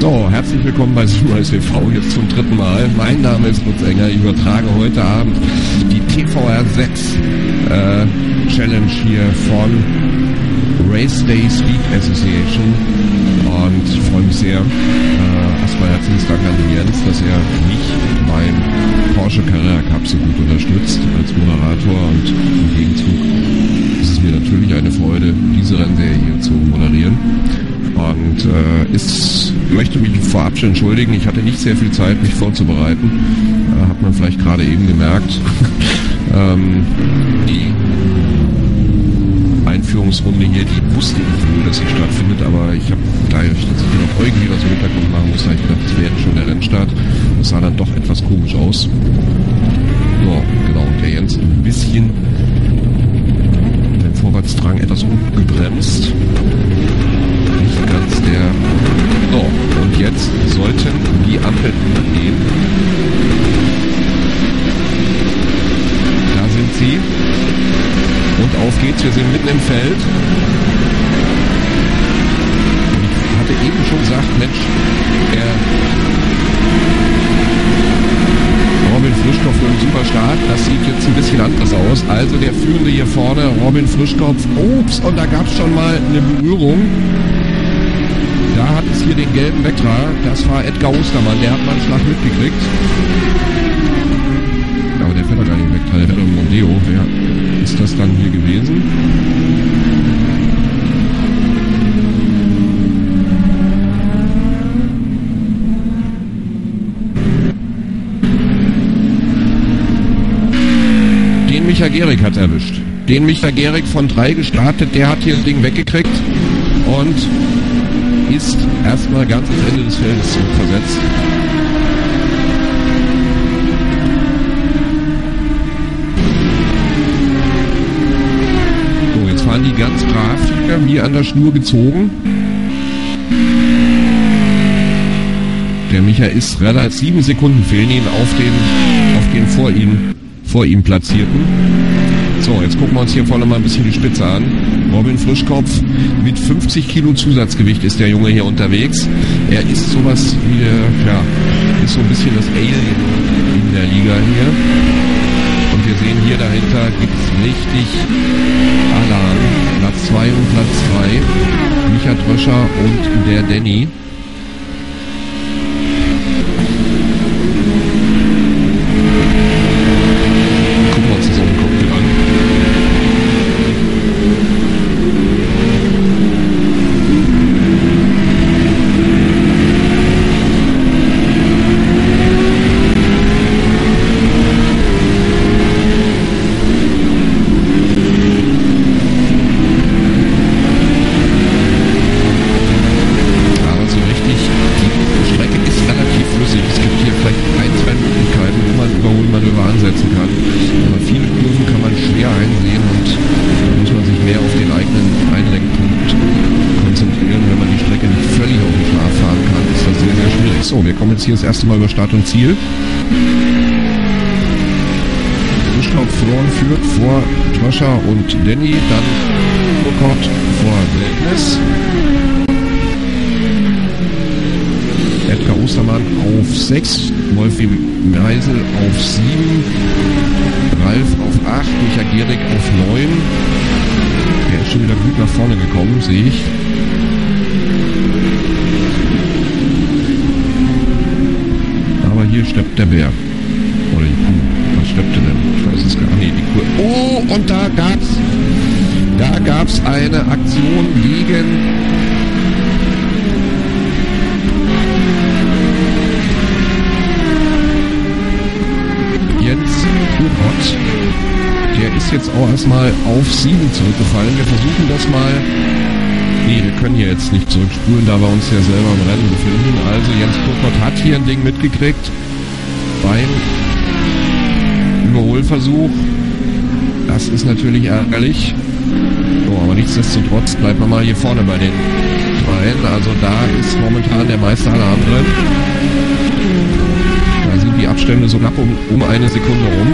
So, herzlich willkommen bei Sunrise TV, jetzt zum dritten Mal. Mein Name ist Lutz Enger, ich übertrage heute Abend die TVR 6 äh, Challenge hier von Race Day Speed Association und freue mich sehr. Äh, erstmal herzlichen Dank an den Jens, dass er mich beim Porsche Carrera Cup so gut unterstützt als Moderator und im Gegenzug ist es mir natürlich eine Freude, diese Rennserie hier zu moderieren und äh, ist, möchte mich vorab schon entschuldigen. Ich hatte nicht sehr viel Zeit, mich vorzubereiten. Äh, hat man vielleicht gerade eben gemerkt. ähm, die Einführungsrunde hier, die wusste ich wohl, dass sie stattfindet, aber ich habe gleich, dass ich noch irgendwie was im Hintergrund machen muss, habe ich gedacht, das wäre schon der Rennstart. Das sah dann doch etwas komisch aus. So, genau, der Jens ein bisschen den Vorwärtsdrang etwas umgebremst ganz der... So, und jetzt sollten die Ampeln gehen. Da sind sie. Und auf geht's, wir sind mitten im Feld. Ich hatte eben schon gesagt, Mensch, er Robin Frischkopf mit super Start. Das sieht jetzt ein bisschen anders aus. Also der Führende hier vorne, Robin Frischkopf. Ups, und da gab es schon mal eine Berührung. Hat es hier den gelben Vectra. Das war Edgar Ostermann. Der hat mal einen Schlag mitgekriegt. Aber der fährt doch gar nicht Vectra. Der fährt doch Mondeo. Wer ist das dann hier gewesen? Den Micha Gerig hat erwischt. Den Micha Gerig von 3 gestartet, der hat hier das Ding weggekriegt und ist erstmal ganz ins Ende des Feldes versetzt. So, jetzt fahren die ganz brav hier an der Schnur gezogen. Der Micha ist relativ sieben Sekunden fehlen ihn auf den, auf den vor ihm, vor ihm platzierten. So, jetzt gucken wir uns hier vorne mal ein bisschen die Spitze an. Robin Frischkopf mit 50 Kilo Zusatzgewicht ist der Junge hier unterwegs. Er ist sowas wie der, ja, ist so ein bisschen das Alien in der Liga hier. Und wir sehen hier dahinter gibt's richtig Alarm. Platz 2 und Platz 3. Micha Dröscher und der Danny. Erste Mal über Start und Ziel. Buschkopf verloren führt vor Troscher und Danny, dann Burkhardt vor Wildnis. Edgar Ostermann auf 6, Wolfi Meisel auf 7, Ralf auf 8, Micha Gierig auf 9. Der ist schon wieder gut nach vorne gekommen, sehe ich. hier steppt der Bär. Oder die Kuh. Was steppte denn? Ich weiß es gar nicht. Die Kuh. Oh, und da gab's, da gab's eine Aktion gegen Jens Buchott. Der ist jetzt auch erstmal auf 7 zurückgefallen. Wir versuchen das mal Nee, wir können hier jetzt nicht zurückspulen, da wir uns ja selber im Rennen befinden. Also Jens Kurkott hat hier ein Ding mitgekriegt beim Überholversuch. Das ist natürlich ärgerlich. So, aber nichtsdestotrotz bleibt man mal hier vorne bei den dreien. Also da ist momentan der Meister aller drin. Da sind die Abstände so knapp um, um eine Sekunde rum.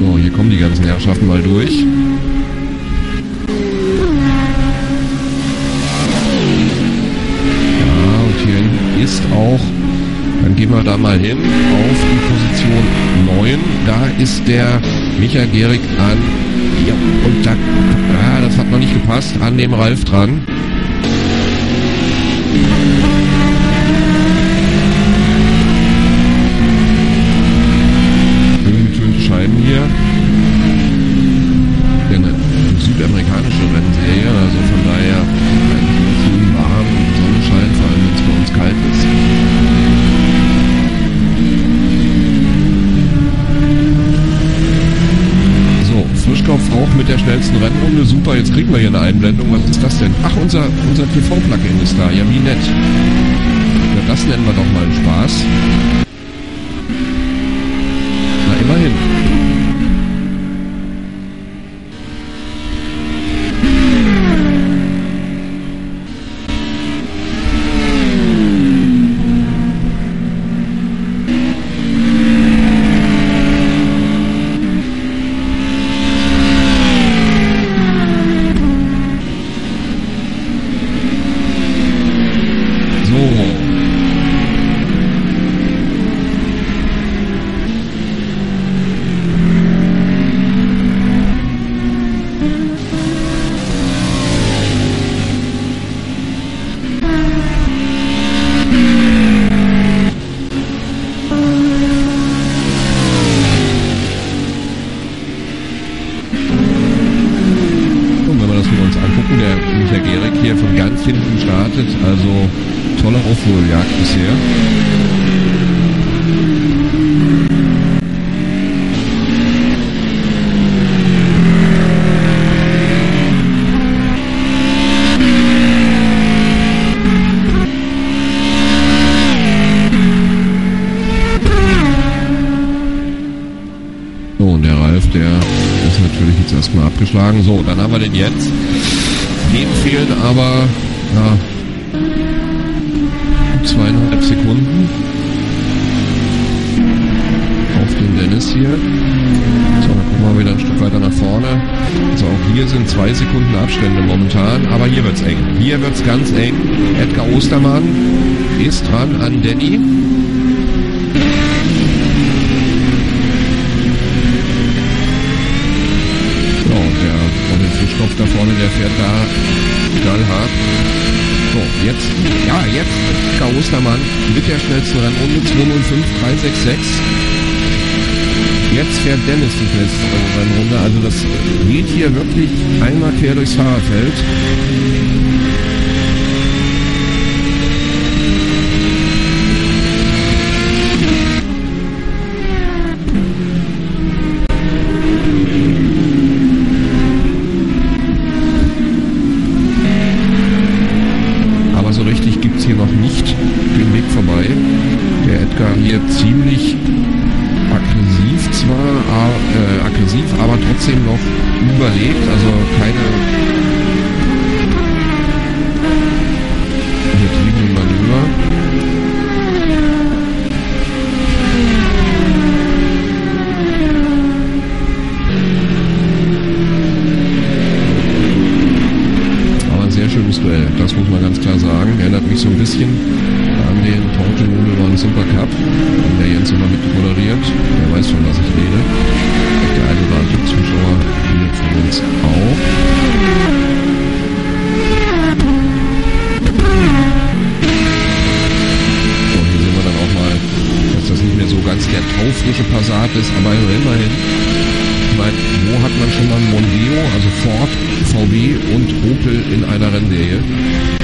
So, hier kommen die ganzen Herrschaften mal durch. Auch. Dann gehen wir da mal hin auf die Position 9. Da ist der Michael Gehrig an. Ja, und da, ja, das hat noch nicht gepasst. An dem Ralf dran. Ungetönte Scheiben hier. Denn eine südamerikanische Rennserie, also von daher eigentlich schön warm und Sonnenschein, vor allem wenn es bei uns kalt ist. So, Frischkopf auch mit der schnellsten Rennrunde. Super, jetzt kriegen wir hier eine Einblendung. Was ist das denn? Ach, unser, unser TV-Plugin ist da. Ja, wie nett. Ja, das nennen wir doch mal Spaß. Duell, das muss man ganz klar sagen. Erinnert mich so ein bisschen an den Total Nudelmann Super Cup, den der Jens immer mit moderiert. Der weiß, von was ich rede. Der eine oder andere Zuschauer hier von uns auch. So, hier sehen wir dann auch mal, dass das nicht mehr so ganz der taufrische Passat ist, aber immerhin. Meine, wo hat man schon mal Mondeo, also Ford, VW und Opel in einer Rennserie?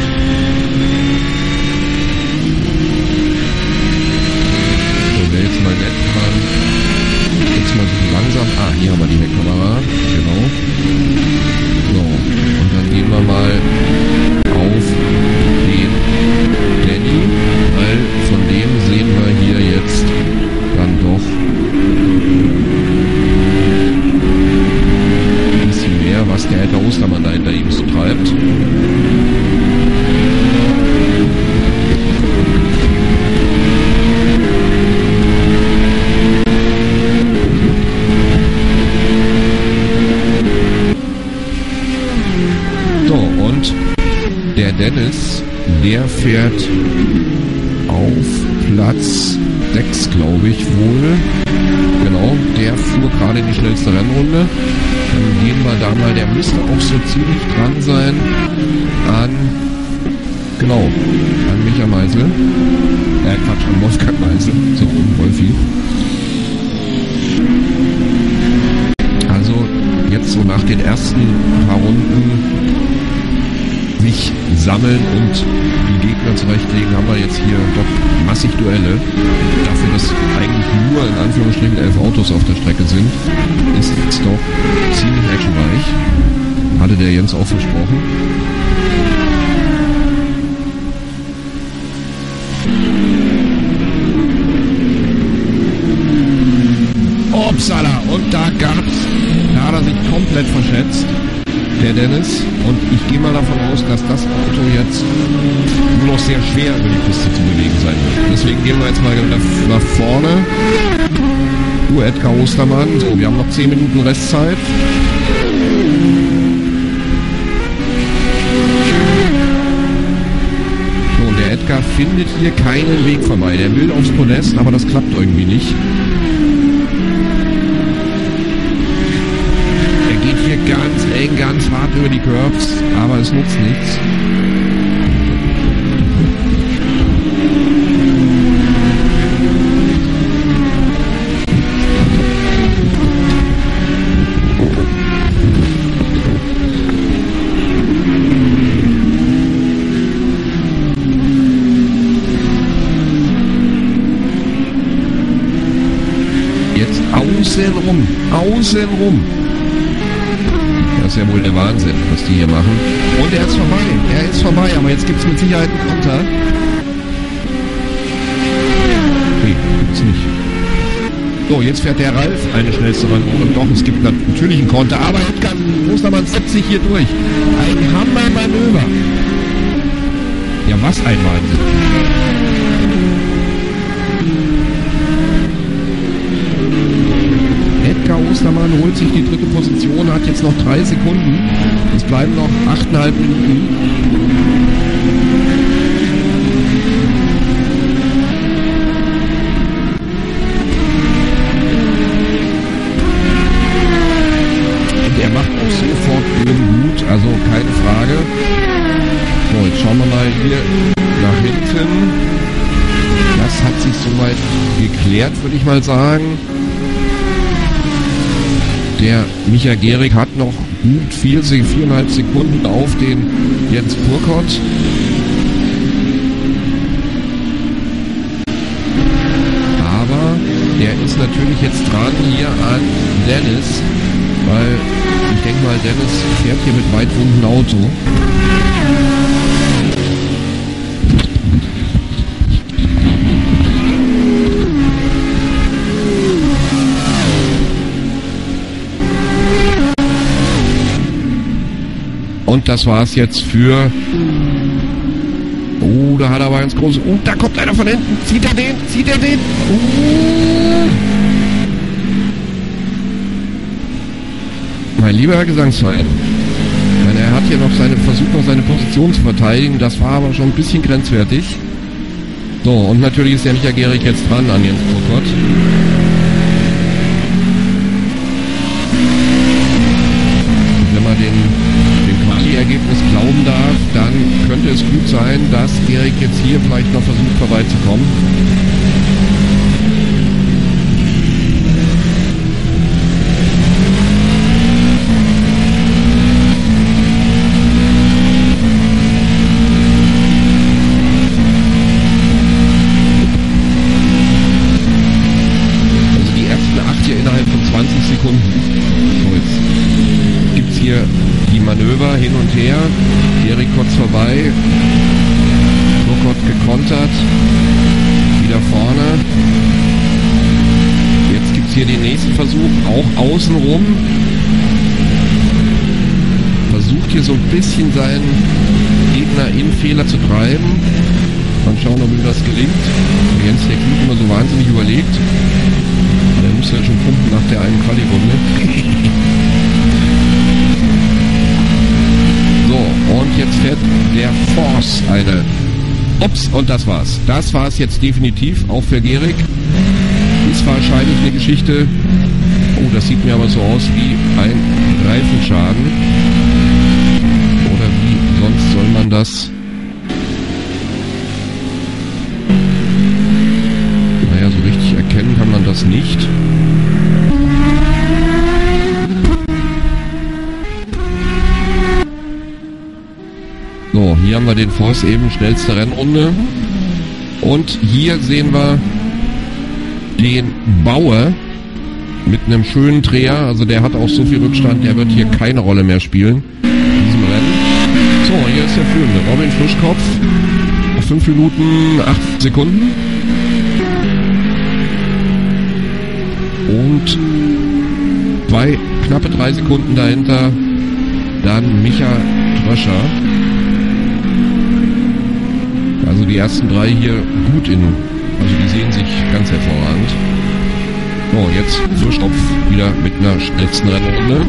Fährt auf Platz 6, glaube ich, wohl. Genau, der fuhr gerade in die schnellste Rennrunde. Dann gehen wir da mal, der müsste auch so ziemlich dran sein Autos auf der Strecke sind, ist es doch ziemlich actionreich. Hatte der Jens auch versprochen. Edgar Ostermann. Wir haben noch 10 Minuten Restzeit. So, und der Edgar findet hier keinen Weg vorbei. Der will aufs Podest, aber das klappt irgendwie nicht. ganz eng, ganz hart über die Curbs, aber es nutzt nichts. Jetzt außen rum, außen rum ist ja wohl der Wahnsinn, was die hier machen. Und er ist vorbei. Er ist vorbei, aber jetzt gibt es mit Sicherheit einen Konter. Nee, gibt's nicht. So, jetzt fährt der Ralf eine schnellste Run. Und doch, es gibt natürlich einen Konter, aber Ostermann setzt sich hier durch. Ein Hammermanöver. Ja, was ein Wahnsinn. Edgar Ostermann holt sich die dritte Position, hat jetzt noch drei Sekunden. Es bleiben noch achteinhalb Minuten. Und er macht auch sofort Böden gut, also keine Frage. So, jetzt schauen wir mal hier nach hinten. Das hat sich soweit geklärt, würde ich mal sagen. Der Micha Gehrig hat noch gut vier, viereinhalb Sekunden auf den Jens Purkott. Aber der ist natürlich jetzt dran hier an Dennis, weil ich denke mal, Dennis fährt hier mit weit Auto. Das war's jetzt für... Oh, da hat er aber ganz groß... Oh, da kommt einer von hinten. Zieht er den? Zieht er den? Oh. Mein lieber Herr Gesangsverein. Er hat hier noch seine versucht noch seine Position zu verteidigen. Das war aber schon ein bisschen grenzwertig. So, und natürlich ist der Michael Gehrig jetzt dran an Jens Burkhardt. Wenn man den Ergebnis glauben darf, dann könnte es gut sein, dass Erik jetzt hier vielleicht noch versucht vorbeizukommen. Außenrum. Versucht hier so ein bisschen seinen Gegner in Fehler zu treiben. Mal schauen, ob ihm das gelingt. Jens, der klingt immer so wahnsinnig überlegt. Der muss ja schon pumpen nach der einen Quali-Runde. Und jetzt fährt der Force eine Ups, und das war's. Das war's jetzt definitiv, auch für Gerig. Ist wahrscheinlich eine Geschichte. Das sieht mir aber so aus wie ein Reifenschaden. Oder wie sonst soll man das? Naja, so richtig erkennen kann man das nicht. So, hier haben wir den Voss eben, schnellste Rennrunde. Und hier sehen wir den Bauer mit einem schönen Dreher. Also der hat auch so viel Rückstand, der wird hier keine Rolle mehr spielen in diesem Rennen. So, hier ist der Führende. Robin Fluschkopf. 5 Minuten 8 Sekunden. Und bei knappe 3 Sekunden dahinter dann Micha Tröscher. Also die ersten drei hier gut in. Also die sehen sich ganz hervorragend. So, jetzt Fürstopf wieder mit einer letzten Rennrunde.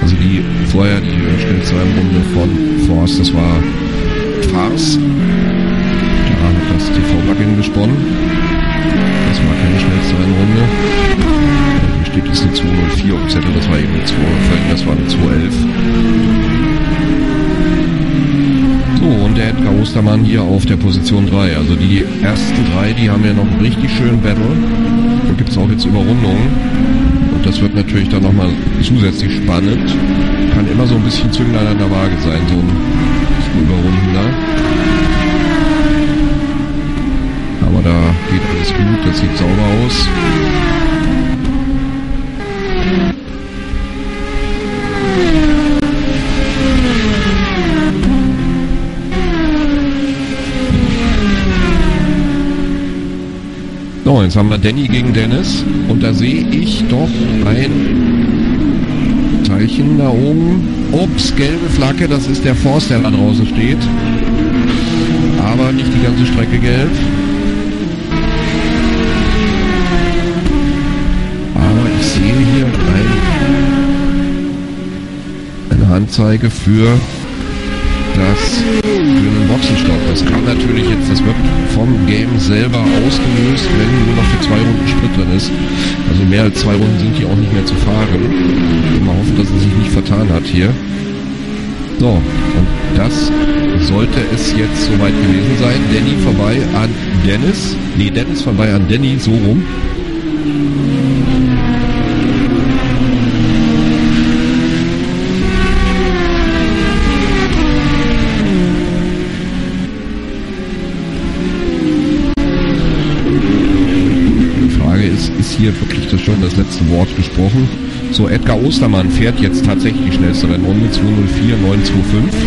Also die vorher die schnellste Rennrunde von Force, das war Farce. Da hat das TV-Plugin gesponnen. Das war keine schnellste Rennrunde. Hier steht jetzt eine 204 auf dem Zettel, das war eben eine 205, das war eine 211. Und der Edgar Ostermann hier auf der Position 3. Also die ersten drei, die haben ja noch einen richtig schönen Battle. Da gibt es auch jetzt Überrundungen. Und das wird natürlich dann nochmal zusätzlich spannend. Kann immer so ein bisschen Zünglein an der Waage sein, so ein, so ein Überrunden Aber da geht alles gut, das sieht sauber aus. So, jetzt haben wir Danny gegen Dennis. Und da sehe ich doch ein Teilchen da oben. Ups, gelbe Flagge, das ist der Forst, der da draußen steht. Aber nicht die ganze Strecke gelb. Aber ich sehe hier ein, eine Anzeige für das einen Boxenstopp. Das kann natürlich jetzt, das wird vom Game selber ausgelöst, wenn nur noch für zwei Runden Sprit drin ist. Also mehr als zwei Runden sind die auch nicht mehr zu fahren. Mal hoffen, dass er sich nicht vertan hat hier. So, und das sollte es jetzt soweit gewesen sein. Danny vorbei an Dennis. Nee, Dennis vorbei an Danny, so rum. Wort gesprochen. So, Edgar Ostermann fährt jetzt tatsächlich die schnellste Rennrunde, 204 925.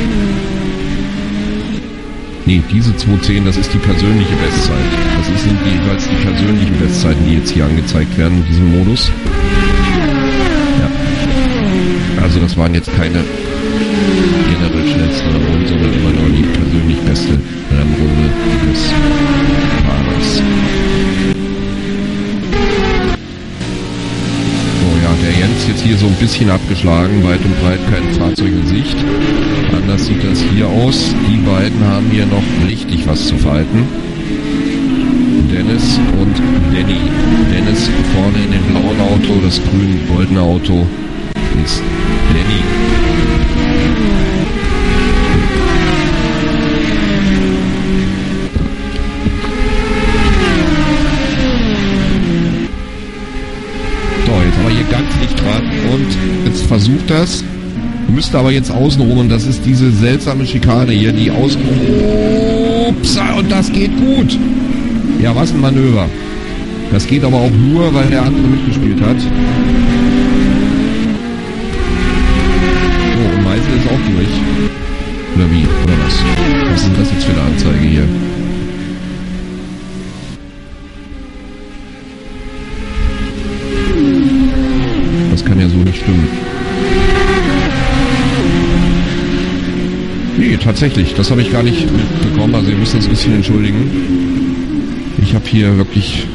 Nee, diese 210, das ist die persönliche Bestzeit. Das sind jeweils die persönlichen Bestzeiten, die jetzt hier angezeigt werden in diesem Modus. Ja. Also das waren jetzt keine generell schnellsten Rennrunden, sondern immer nur die persönlich beste Rennrunde des Fahrers. Jens jetzt hier so ein bisschen abgeschlagen, weit und breit kein Fahrzeug in Sicht. Anders sieht das hier aus. Die beiden haben hier noch richtig was zu verhalten. Dennis und Danny. Dennis vorne in dem blauen Auto, das grün-goldene Auto ist Danny. Und jetzt versucht das. Müsste aber jetzt außenrum und das ist diese seltsame Schikane hier, die außen. Ups, und das geht gut. Ja, was ein Manöver. Das geht aber auch nur, weil der andere mitgespielt hat. So, und Meisel ist auch durch. Oder wie? Oder was? Was ist das jetzt für eine Anzeige hier? Tatsächlich. Das habe ich gar nicht mitbekommen. Also ihr müsst uns ein bisschen entschuldigen. Ich habe hier wirklich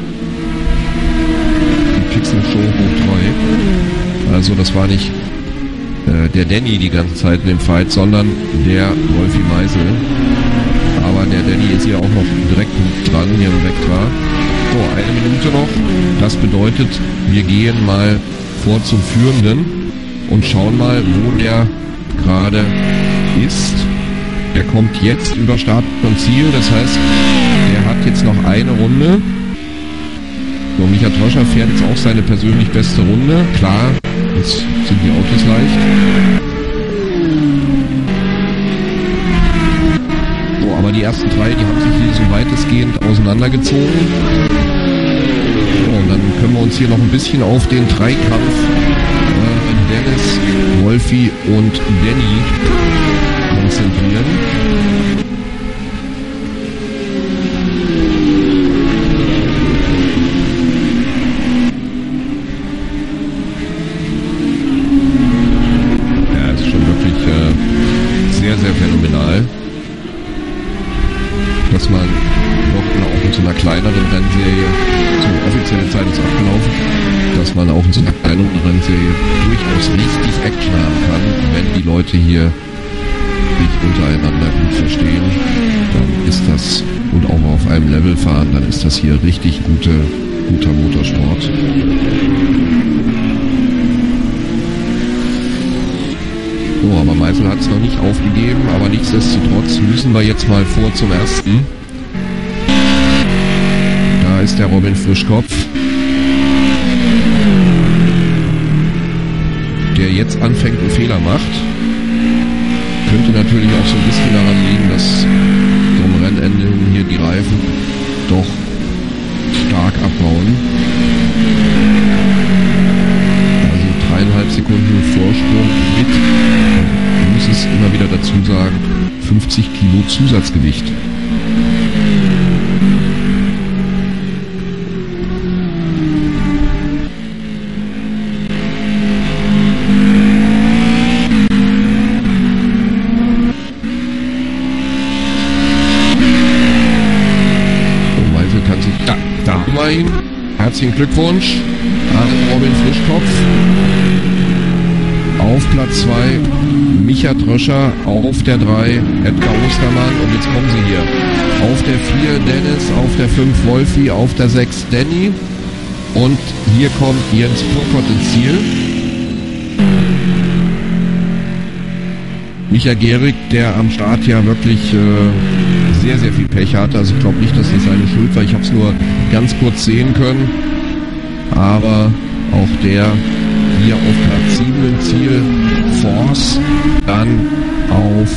die Pixel Show hoch 3. Also das war nicht äh, der Danny die ganze Zeit in dem Fight, sondern der Wolfi Meisel. Aber der Danny ist hier auch noch direkt dran, hier im Vektra. So, eine Minute noch. Das bedeutet, wir gehen mal vor zum Führenden und schauen mal, wo der gerade ist. Der kommt jetzt über Start und Ziel, das heißt, der hat jetzt noch eine Runde. So, Micha Troscher fährt jetzt auch seine persönlich beste Runde. Klar, jetzt sind die Autos leicht. So, aber die ersten drei, die haben sich hier so weitestgehend auseinandergezogen. So, und dann können wir uns hier noch ein bisschen auf den Dreikampf äh, Dennis, Wolfi und Danny konzentrieren. Ja, es ist schon wirklich sehr, sehr phänomenal, dass man noch in, auch in so einer kleineren Rennserie, so offizielle Zeit ist abgelaufen, dass man auch in so einer kleineren Rennserie durchaus richtig Action haben kann, wenn die Leute hier untereinander gut verstehen, dann ist das und auch auf einem Level fahren, dann ist das hier richtig gute, guter Motorsport. So, aber Meisel hat es noch nicht aufgegeben, aber nichtsdestotrotz müssen wir jetzt mal vor zum ersten. Da ist der Robin Frischkopf. Der jetzt anfängt und Fehler macht. Könnte natürlich auch so ein bisschen daran liegen, dass zum Rennende hin hier die Reifen doch stark abbauen. Also dreieinhalb Sekunden Vorsprung mit, man muss es immer wieder dazu sagen, 50 Kilo Zusatzgewicht. So, Meisel kann sich Da, da. immerhin. Herzlichen Glückwunsch an Robin Frischkopf. Auf Platz 2 Micha Tröscher, auf der 3 Edgar Ostermann und jetzt kommen sie hier. Auf der 4 Dennis, auf der 5 Wolfi, auf der 6 Danny und hier kommt Jens Purkott ins Ziel. Micha Gehrig, der am Start ja wirklich äh, sehr, sehr viel Pech hatte. Also ich glaube nicht, dass das seine Schuld war. Ich habe es nur ganz kurz sehen können. Aber auch der hier auf Platz 7 im Ziel. Force, dann auf...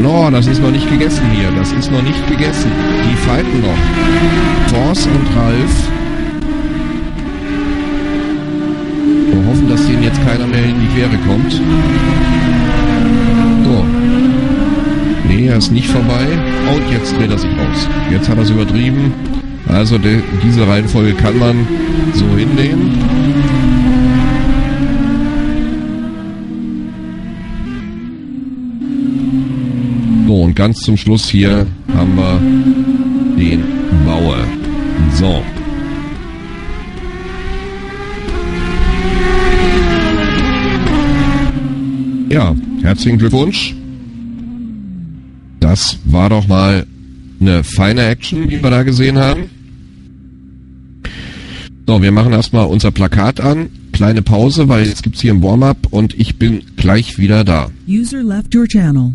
No, das ist noch nicht gegessen hier. Das ist noch nicht gegessen. Die fighten noch. Force und Ralf. Wir hoffen, dass denen jetzt keiner mehr in die Quere kommt. So. Nee, er ist nicht vorbei. Und jetzt dreht er sich raus. Jetzt hat er es übertrieben. Also de, diese Reihenfolge kann man so hinnehmen. So, und ganz zum Schluss hier haben wir den Bauer. So. Ja, herzlichen Glückwunsch. Das war doch mal eine feine Action, die wir da gesehen haben. So, wir machen erstmal unser Plakat an. Kleine Pause, weil jetzt gibt's hier ein Warm-up und ich bin gleich wieder da. User left your channel.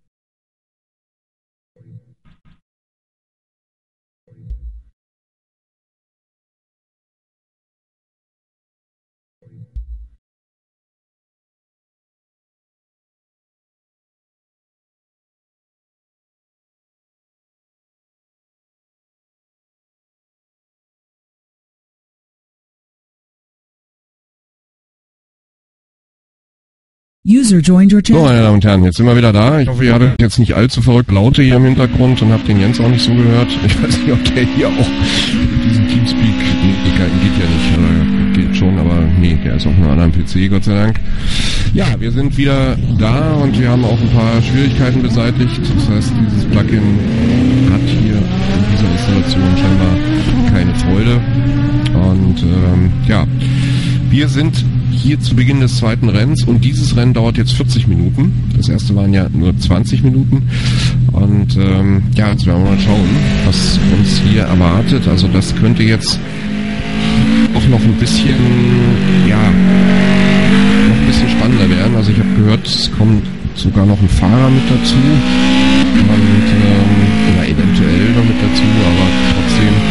User joined your So, channel. meine Damen und Herren, jetzt sind wir wieder da. Ich hoffe, ihr hattet jetzt nicht allzu verrückt Laute hier im Hintergrund und habt den Jens auch nicht so gehört. Ich weiß nicht, ob der hier auch diesen Teamspeak, nee, geht, ja nicht, äh, geht schon, aber nee, der ist auf einem anderen PC, Gott sei Dank. Ja, wir sind wieder da und wir haben auch ein paar Schwierigkeiten beseitigt. Das heißt, dieses Plugin hat hier in dieser Installation scheinbar keine Freude. Und ähm, ja, wir sind hier zu Beginn des zweiten Rennens und dieses Rennen dauert jetzt 40 Minuten. Das erste waren ja nur 20 Minuten. Und ähm, ja, jetzt werden wir mal schauen, was uns hier erwartet. Also das könnte jetzt auch noch ein bisschen, ja, noch ein bisschen spannender werden. Also ich habe gehört, es kommt sogar noch ein Fahrer mit dazu. Und, ähm, oder eventuell noch mit dazu, aber trotzdem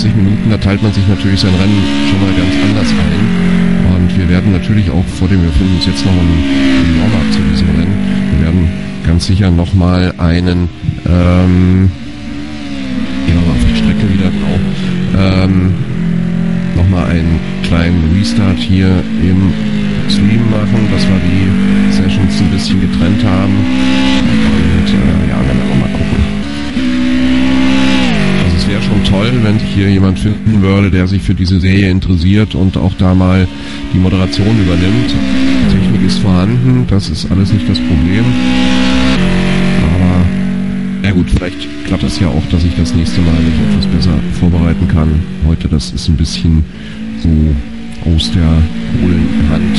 äh, 40 Minuten, da teilt man sich natürlich sein Rennen schon mal ganz anders ein. Und wir werden natürlich auch vor dem, wir finden uns jetzt noch im, Warm-up zu diesem Rennen, wir werden ganz sicher nochmal einen, ähm, gehen mal auf die Strecke wieder, genau, ähm, nochmal einen kleinen Restart hier im Stream machen, dass wir die Sessions ein bisschen getrennt haben. Schon toll, wenn sich hier jemand finden würde, der sich für diese Serie interessiert und auch da mal die Moderation übernimmt. Die Technik ist vorhanden, das ist alles nicht das Problem. Aber ja gut, vielleicht klappt das ja auch, dass ich das nächste Mal mich etwas besser vorbereiten kann. Heute, das ist ein bisschen so aus der hohlen Hand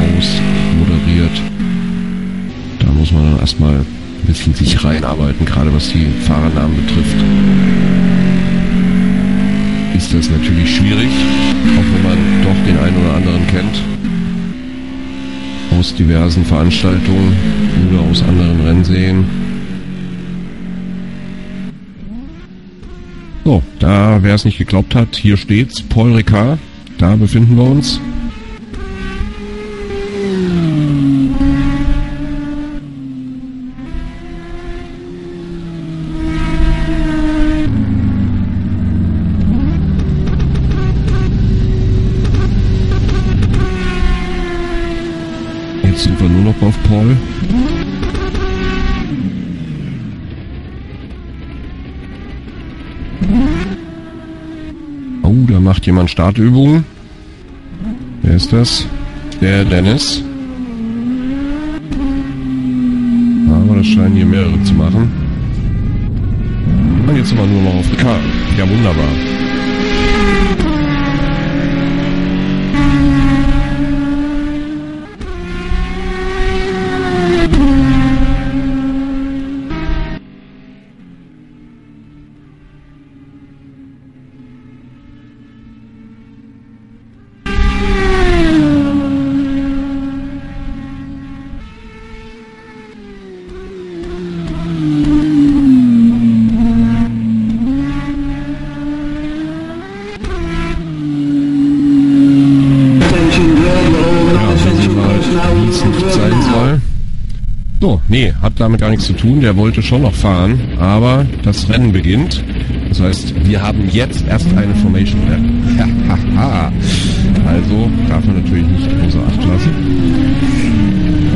raus moderiert. Da muss man dann erstmal ein bisschen sich reinarbeiten, gerade was die Fahrernamen betrifft. Ist natürlich schwierig, auch wenn man doch den einen oder anderen kennt. Aus diversen Veranstaltungen oder aus anderen Rennseen. So, da, wer es nicht geglaubt hat, hier steht's, Paul Ricard, da befinden wir uns. Jetzt noch auf Paul. Oh, da macht jemand Startübungen. Wer ist das? Der Dennis. Aber das scheinen hier mehrere zu machen. Und jetzt sind wir nur noch auf der. Ja, wunderbar. Damit gar nichts zu tun. Der wollte schon noch fahren, aber das Rennen beginnt. Das heißt, wir haben jetzt erst eine Formation. Hahaha. also darf man natürlich nicht außer Acht lassen.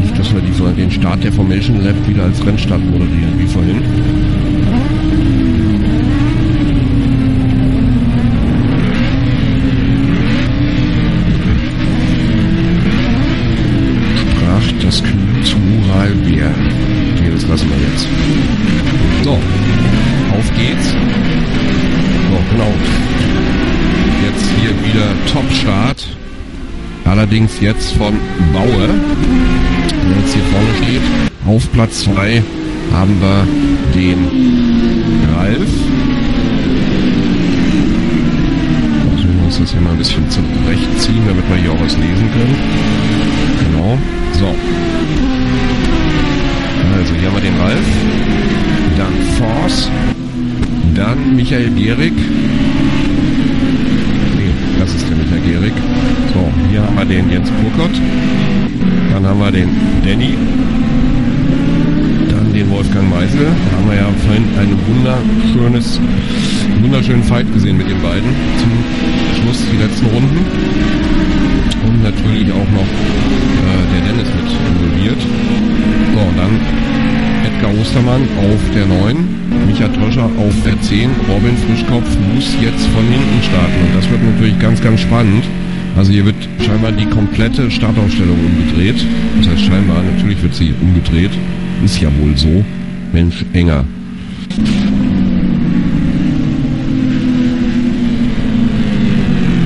Nicht, dass wir die, den Start der Formation Lab wieder als Rennstart moderieren, wie vorhin. allerdings jetzt von Baue, der jetzt hier vorne steht. Auf Platz 2 haben wir den Ralf. Also wir uns das hier mal ein bisschen zurechtziehen, damit wir hier auch was lesen können. Genau. So. Also hier haben wir den Ralf. Dann Force. Dann Michael Gierig. Nee, das ist der Michael Gierig. So, hier haben wir den Jens Burkott. Dann haben wir den Danny. Dann den Wolfgang Meisel. Da haben wir ja vorhin ein wunderschönes, wunderschönen Fight gesehen mit den beiden. Zum Schluss die letzten Runden. Und natürlich auch noch äh, der Dennis mit involviert. So, dann Edgar Ostermann auf der 9, Micha Tröscher auf der 10, Robin Frischkopf muss jetzt von hinten starten und das wird natürlich ganz, ganz spannend. Also hier wird scheinbar die komplette Startaufstellung umgedreht. Das heißt scheinbar, natürlich wird sie umgedreht. Ist ja wohl so. Mensch, enger.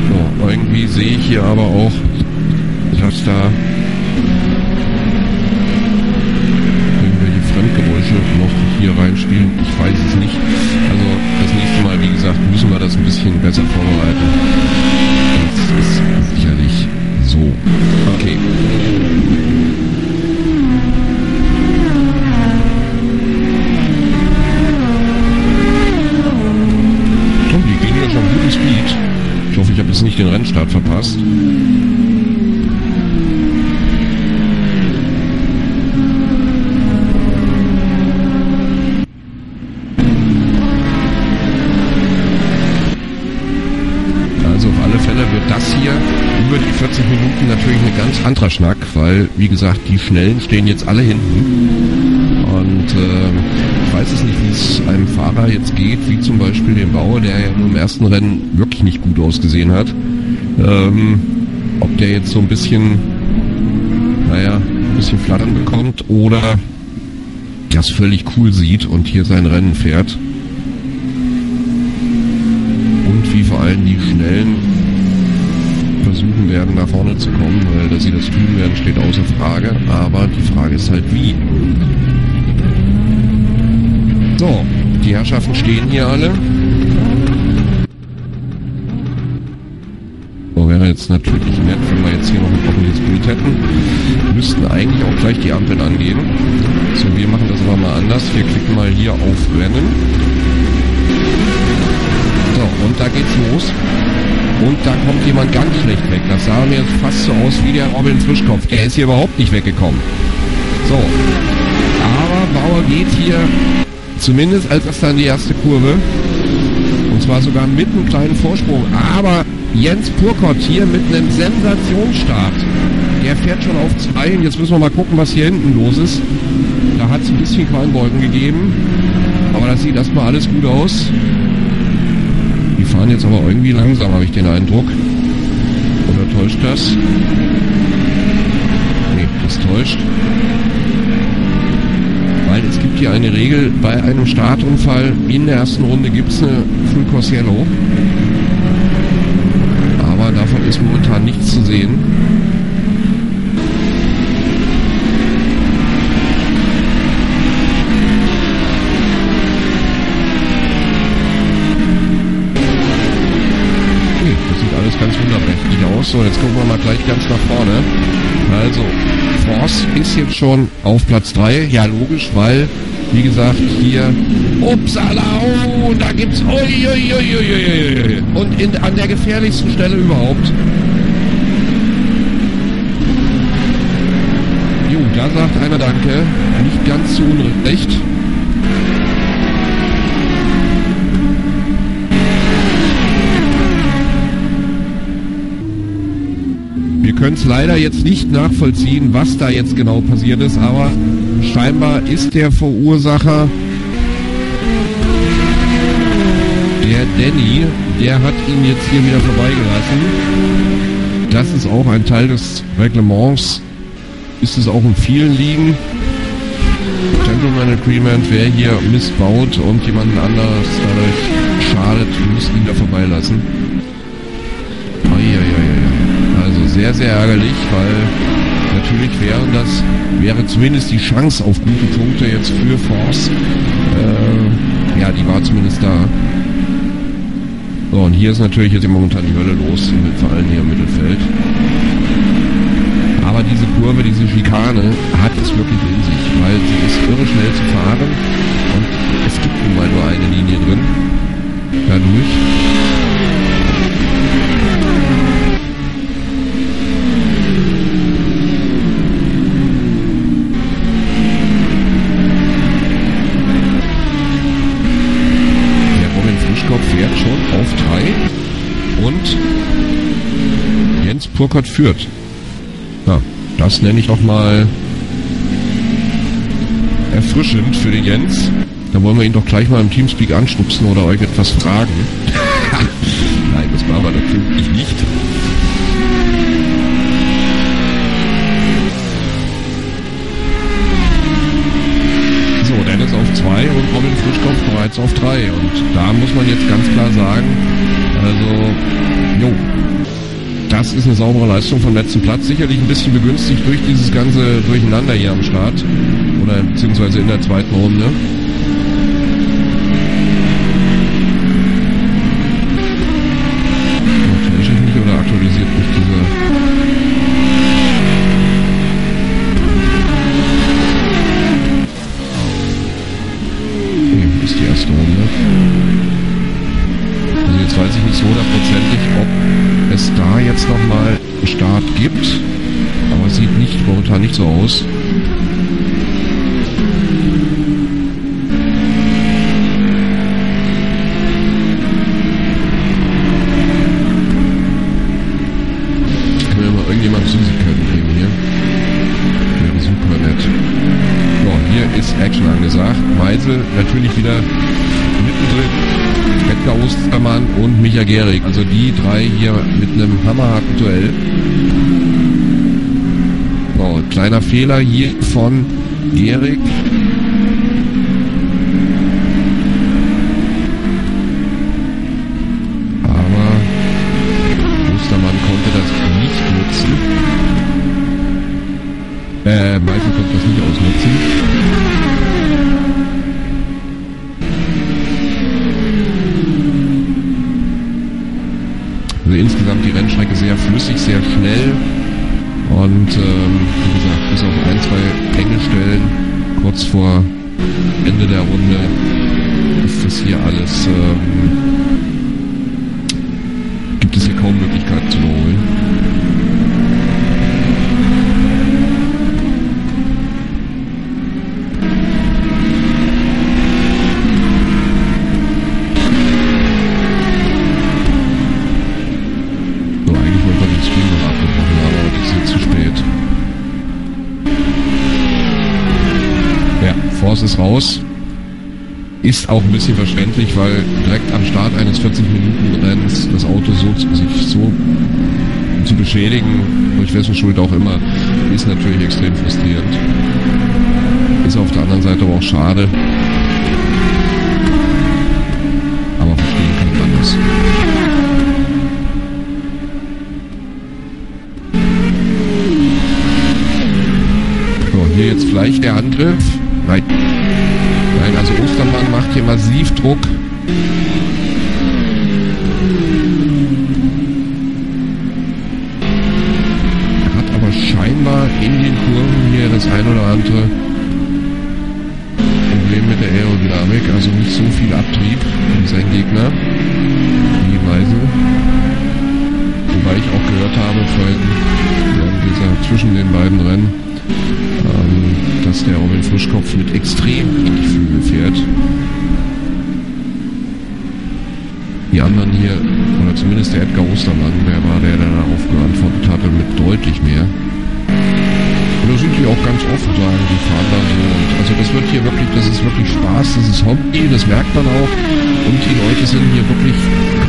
So, irgendwie sehe ich hier aber auch, dass da irgendwelche Fremdgeräusche noch hier reinspielen. Ich weiß es nicht. Also das nächste Mal, wie gesagt, müssen wir das ein bisschen besser vorbereiten. Das ist sicherlich so. Okay. Tom, die gehen hier schon guten Speed. Ich hoffe, ich habe jetzt nicht den Rennstart verpasst. Also auf alle Fälle wird das hier über die 40 Minuten natürlich ein ganz anderer Schnack, weil, wie gesagt, die Schnellen stehen jetzt alle hinten. Und äh, ich weiß es nicht, wie es einem Fahrer jetzt geht, wie zum Beispiel dem Bauer, der ja im ersten Rennen wirklich nicht gut ausgesehen hat. Ähm, ob der jetzt so ein bisschen, naja, ein bisschen Flattern bekommt oder das völlig cool sieht und hier sein Rennen fährt. Und wie vor allem die Schnellen versuchen nach vorne zu kommen, weil dass sie das tun werden, steht außer Frage. Aber die Frage ist halt wie. So, die Herrschaften stehen hier alle. So, wäre jetzt natürlich nett, wenn wir jetzt hier noch ein ordentliches Bild hätten. Müssten eigentlich auch gleich die Ampeln angehen. So, wir machen das aber mal anders. Wir klicken mal hier auf Rennen. So, und da geht's los. Und da kommt jemand ganz schlecht weg. Das sah mir fast so aus wie der Robin Frischkopf. Der ist hier überhaupt nicht weggekommen. So. Aber Bauer geht hier zumindest als das dann die erste Kurve. Und zwar sogar mit einem kleinen Vorsprung. Aber Jens Purkott hier mit einem Sensationsstart. Der fährt schon auf zwei. Und jetzt müssen wir mal gucken, was hier hinten los ist. Da hat es ein bisschen Qualmwolken gegeben. Aber das sieht erstmal alles gut aus. Die fahren jetzt aber irgendwie langsam, habe ich den Eindruck. Oder täuscht das? Nee, das täuscht. Weil es gibt hier eine Regel, bei einem Startunfall in der ersten Runde gibt es eine Full Course Yellow. Aber davon ist momentan nichts zu sehen. So, jetzt gucken wir mal gleich ganz nach vorne. Also, Force ist jetzt schon auf Platz 3. Ja, logisch, weil, wie gesagt, hier... Upsala, oh, da gibt's... Ui, ui, ui. Und in, an der gefährlichsten Stelle überhaupt. Jo, da sagt einer Danke. Nicht ganz zu Unrecht. Können es leider jetzt nicht nachvollziehen, was da jetzt genau passiert ist, aber scheinbar ist der Verursacher der Danny, der hat ihn jetzt hier wieder vorbeigelassen. Das ist auch ein Teil des Reglements, ist es auch in vielen Ligen. Gentleman Agreement, wer hier missbaut und jemanden anderes dadurch schadet, muss ihn da vorbeilassen. Sehr, sehr ärgerlich, weil natürlich wäre das, wäre zumindest die Chance auf gute Punkte jetzt für Force. Äh, ja, die war zumindest da. So, und hier ist natürlich jetzt momentan die Hölle los, vor allem hier im Mittelfeld. Aber diese Kurve, diese Schikane hat es wirklich in sich, weil sie ist irre schnell zu fahren und es gibt nun mal nur eine Linie drin. Tourcard führt. Ja, das nenne ich doch mal erfrischend für den Jens. Da wollen wir ihn doch gleich mal im Teamspeak anstupsen oder euch etwas fragen. Nein, das machen wir natürlich nicht. So, Dennis auf 2 und Robin Frischkopf bereits auf 3. Und da muss man jetzt ganz klar sagen, ist eine saubere Leistung vom letzten Platz. Sicherlich ein bisschen begünstigt durch dieses ganze Durcheinander hier am Start. Oder beziehungsweise in der zweiten Runde. Fehler hier von Gehrig. Auch ein bisschen verständlich, weil direkt am Start eines 40-Minuten-Rennens das Auto so, sich so zu beschädigen, durch wessen Schuld auch immer, ist natürlich extrem frustrierend. Ist auf der anderen Seite aber auch schade. Aber verstehen kann man das. So, hier jetzt vielleicht der Angriff. Nein. Nein, also Ostermann macht hier massiv Druck. Hat aber scheinbar in den Kurven hier das ein oder andere Ist Hobby, das merkt man auch. Und die Leute sind hier wirklich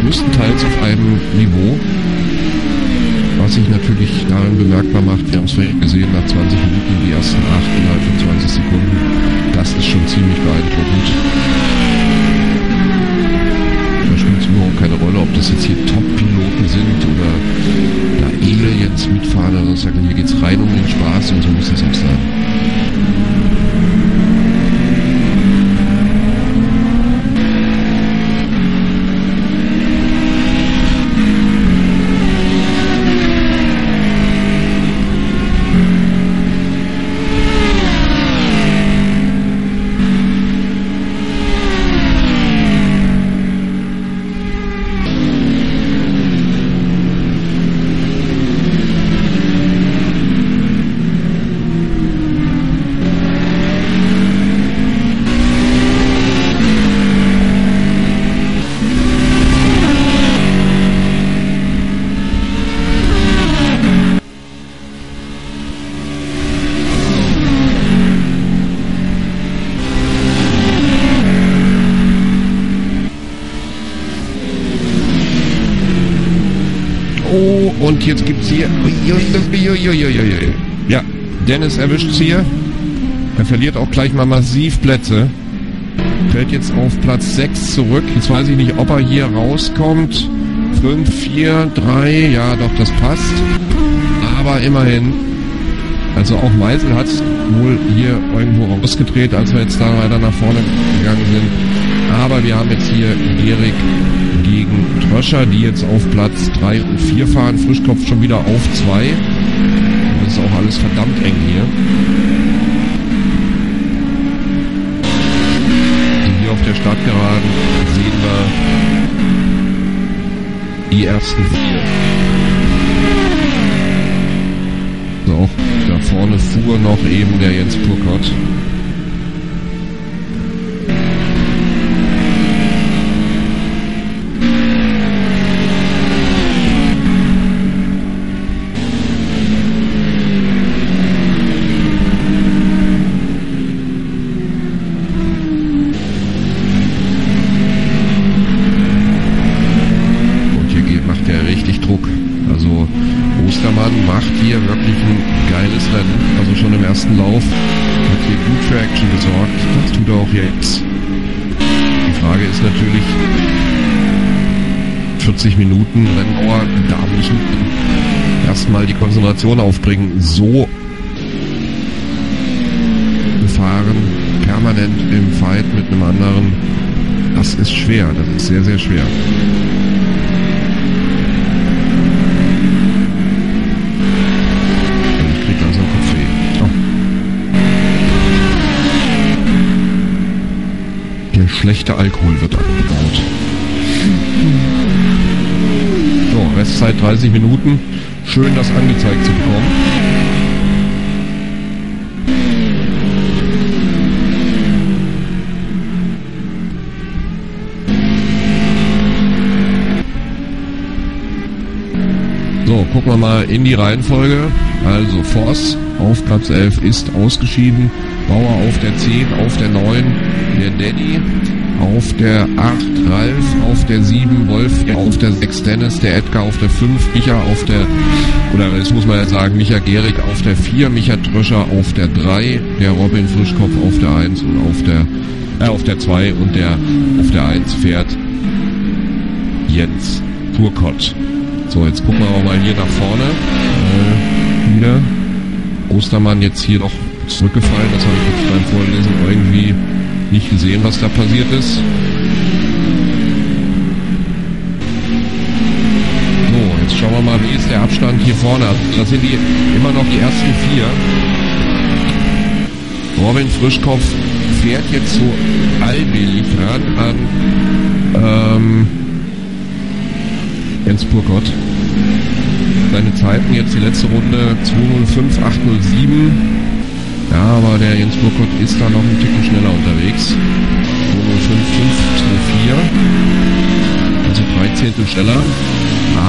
größtenteils auf einem Niveau, was sich natürlich darin bemerkbar macht, wir haben es vorhin gesehen, nach 20 Minuten die ersten 8 innerhalb von 20 Sekunden. Das ist schon ziemlich beeindruckend. Da spielt es überhaupt keine Rolle, ob das jetzt hier Top-Piloten sind oder da Aliens mitfahren oder sonst Hier geht es rein um den Spaß und so muss das auch sein. Hier. Ja, Dennis erwischt's hier. Er verliert auch gleich mal massiv Plätze. Fällt jetzt auf Platz 6 zurück. Jetzt weiß ich nicht, ob er hier rauskommt. 5, 4, 3, ja doch, das passt. Aber immerhin. Also auch Meisel hat wohl hier irgendwo rausgedreht, als wir jetzt da weiter nach vorne gegangen sind. Aber wir haben jetzt hier Erik gegen Tröscher, die jetzt auf Platz 3 und 4 fahren. Frischkopf schon wieder auf 2. Das ist auch alles verdammt eng hier. Hier auf der Startgeraden sehen wir die ersten vier. So, da vorne fuhr noch eben der Jens Purkott. Konzentration aufbringen. So gefahren, permanent im Fight mit einem anderen, das ist schwer, das ist sehr, sehr schwer. schlechter Alkohol wird abgebaut. So, Restzeit 30 Minuten. Schön, das angezeigt zu bekommen. So, gucken wir mal in die Reihenfolge. Also Voss auf Platz 11 ist ausgeschieden. Bauer auf der 10, auf der 9 der Daddy, auf der 8 Ralf, auf der 7 Wolf, auf der 6 Dennis, der Edgar auf der 5, Micha auf der, oder das muss man ja sagen, Micha Gehrig auf der 4, Micha Tröscher auf der 3, der Robin Frischkopf auf der 1 und auf der, äh, auf der 2 und der auf der 1 fährt Jens Purkott. So, jetzt gucken wir mal hier nach vorne. Äh, wieder. Ostermann jetzt hier noch zurückgefallen. Das habe ich jetzt beim Vorlesen irgendwie nicht gesehen, was da passiert ist. So, jetzt schauen wir mal, wie ist der Abstand hier vorne. Das sind die immer noch die ersten vier. Robin Frischkopf fährt jetzt so allmählich ran an ähm, Jens Purkott. Seine Zeiten jetzt die letzte Runde 205, 807. Ja, aber der Jens Burkhardt ist da noch ein Ticken schneller unterwegs. 205, 5, 2, 4. Also 13 schneller.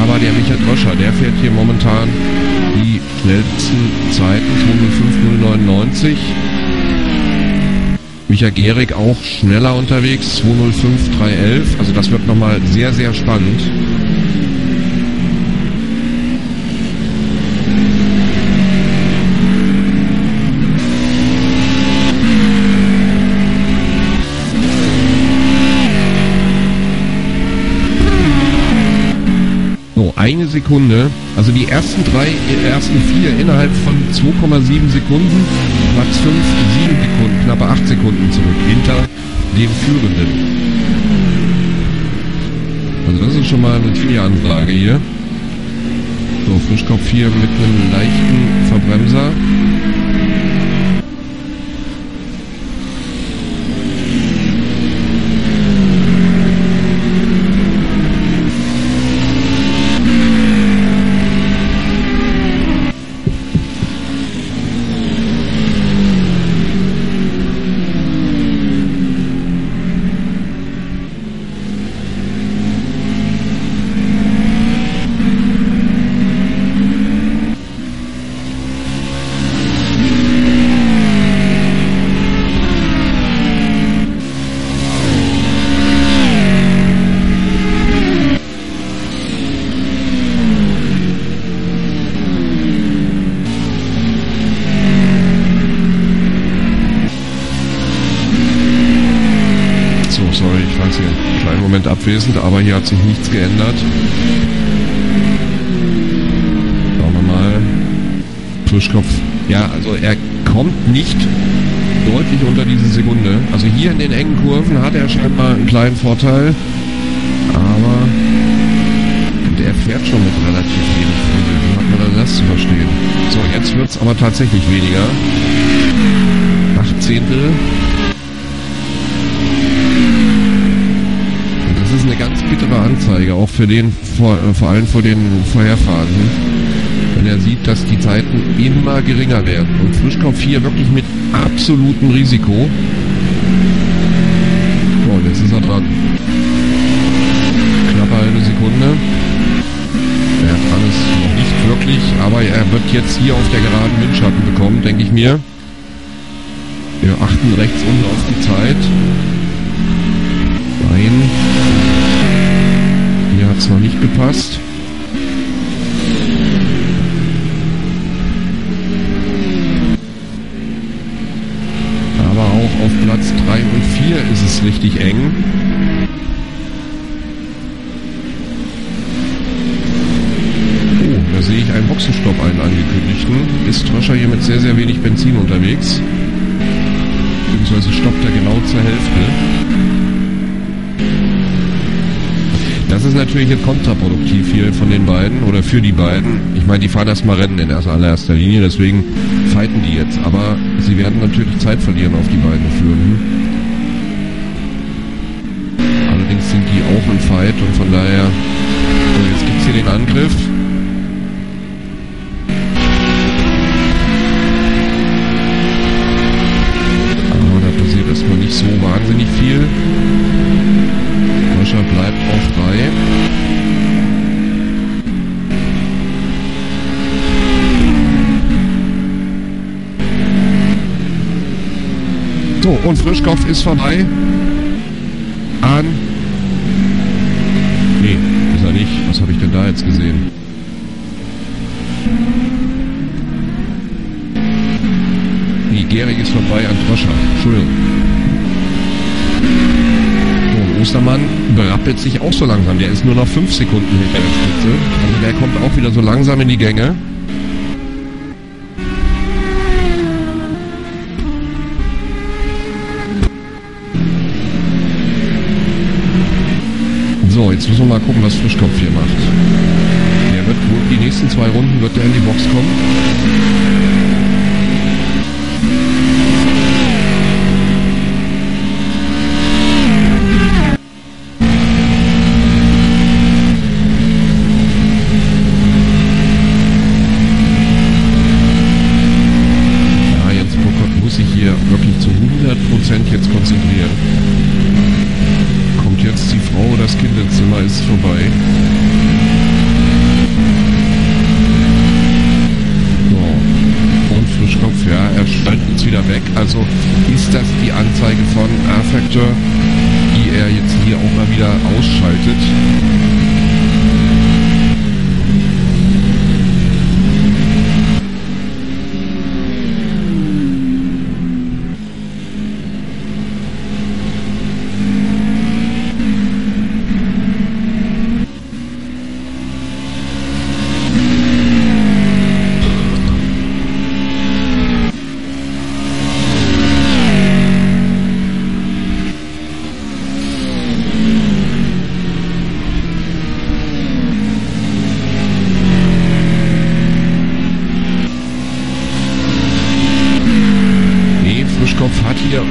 Aber der Michael Droscher, der fährt hier momentan die schnellsten Zeiten. 205, 099. Micha Gehrig auch schneller unterwegs, 205, 311. Also das wird nochmal sehr, sehr spannend. Eine Sekunde, also die ersten drei, die ersten vier innerhalb von 2,7 Sekunden, Platz 5, 7 Sekunden, knappe 8 Sekunden zurück, hinter dem Führenden. Also das ist schon mal eine ziemliche Ansage hier. So, Frischkopf hier mit einem leichten Verbremser. Hat sich nichts geändert. Schauen wir mal. Frischkopf. Ja, also er kommt nicht deutlich unter diese Sekunde. Also hier in den engen Kurven hat er scheinbar einen kleinen Vorteil. Aber der fährt schon mit relativ wenig Flügel. Wie hat man das zu verstehen? So, jetzt wird es aber tatsächlich weniger. Acht Zehntel. Und das ist eine ganz bittere Anzeige, auch für den, vor, äh, vor allem vor den Vorherfahrenden wenn er sieht, dass die Zeiten immer geringer werden. Und Frischkopf hier wirklich mit absolutem Risiko. So, jetzt ist er dran. Knappe eine Sekunde. Er dran ist noch nicht wirklich, aber er wird jetzt hier auf der geraden Windschatten bekommen, denke ich mir. Wir achten rechts unten auf die Zeit. Nein. Noch nicht gepasst. auf Platz 3 und 4 ist es richtig eng. Oh, da sehe ich einen Boxenstopp, einen angekündigten. Ist Troscher hier mit sehr, sehr wenig Benzin unterwegs. Natürlich jetzt kontraproduktiv hier von den beiden oder für die beiden. Ich meine, die fahren erstmal Rennen in allererster Linie, deswegen fighten die jetzt. Aber sie werden natürlich Zeit verlieren auf die beiden Führenden. Allerdings sind die auch im Fight und von daher. So, jetzt gibt es hier den Angriff. Und Frischkopf ist vorbei. An. Nee, ist er nicht. Was habe ich denn da jetzt gesehen? Gehrig ist vorbei an Troscher. Entschuldigung. Ostermann berappelt sich auch so langsam. Der ist nur noch 5 Sekunden hinter der Spitze. Also der kommt auch wieder so langsam in die Gänge. Jetzt müssen wir mal gucken, was Frischkopf hier macht. Der wird wohl die nächsten zwei Runden wird der in die Box kommen. Prozent jetzt konzentrieren. Kommt jetzt die Frau, das Kinderzimmer ist vorbei. So. Und Frischkopf, ja, er schaltet jetzt wieder weg. Also ist das die Anzeige von R-Factor, die er jetzt hier auch mal wieder ausschaltet.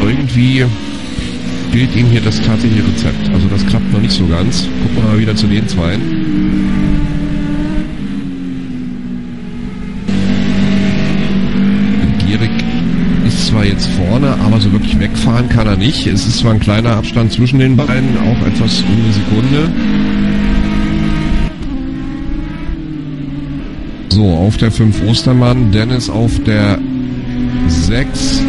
irgendwie ihm hier das tatsächliche Rezept. Also das klappt noch nicht so ganz. Gucken wir mal wieder zu den zwei. Gierig ist zwar jetzt vorne, aber so wirklich wegfahren kann er nicht. Es ist zwar ein kleiner Abstand zwischen den beiden, auch etwas um eine Sekunde. So, auf der 5 Ostermann, Dennis auf der 6,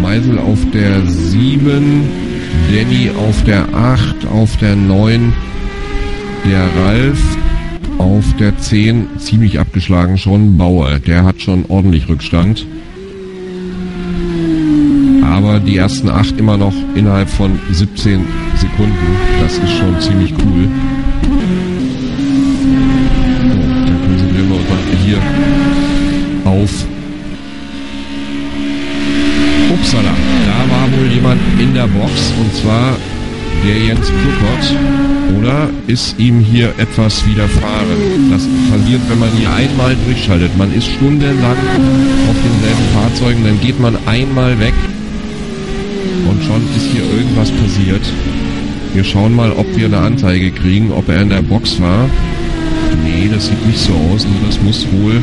Meisel auf der 7, Danny auf der 8, auf der 9 der Ralf, auf der 10 ziemlich abgeschlagen schon Bauer. Der hat schon ordentlich Rückstand. Aber die ersten acht immer noch innerhalb von 17 Sekunden. Das ist schon ziemlich cool. Upsala. Da war wohl jemand in der Box und zwar der Jens Kluckert. Oder ist ihm hier etwas widerfahren? Das passiert, wenn man hier einmal durchschaltet. Man ist stundenlang auf denselben Fahrzeugen, dann geht man einmal weg und schon ist hier irgendwas passiert. Wir schauen mal, ob wir eine Anzeige kriegen, ob er in der Box war. Nee, das sieht nicht so aus. Und das muss wohl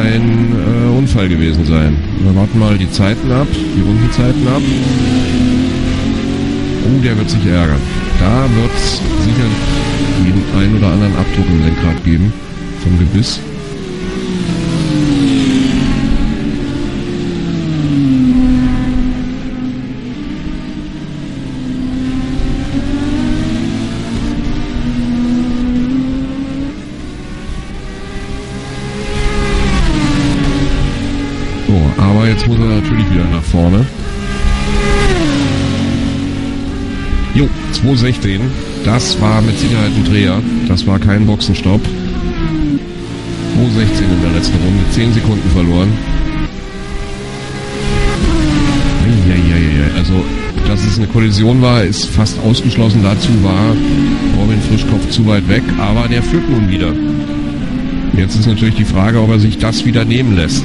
ein äh, Unfall gewesen sein. Wir warten mal die Zeiten ab, die Rundenzeiten ab. Oh, der wird sich ärgern. Da wird es sicher den ein oder anderen Abdruck im Lenkrad geben vom Gebiss. 216. Das war mit Sicherheit ein Dreher. Das war kein Boxenstopp. 216 in der letzten Runde. 10 Sekunden verloren. Also, dass es eine Kollision war, ist fast ausgeschlossen. Dazu war Robin Frischkopf zu weit weg. Aber der führt nun wieder. Jetzt ist natürlich die Frage, ob er sich das wieder nehmen lässt.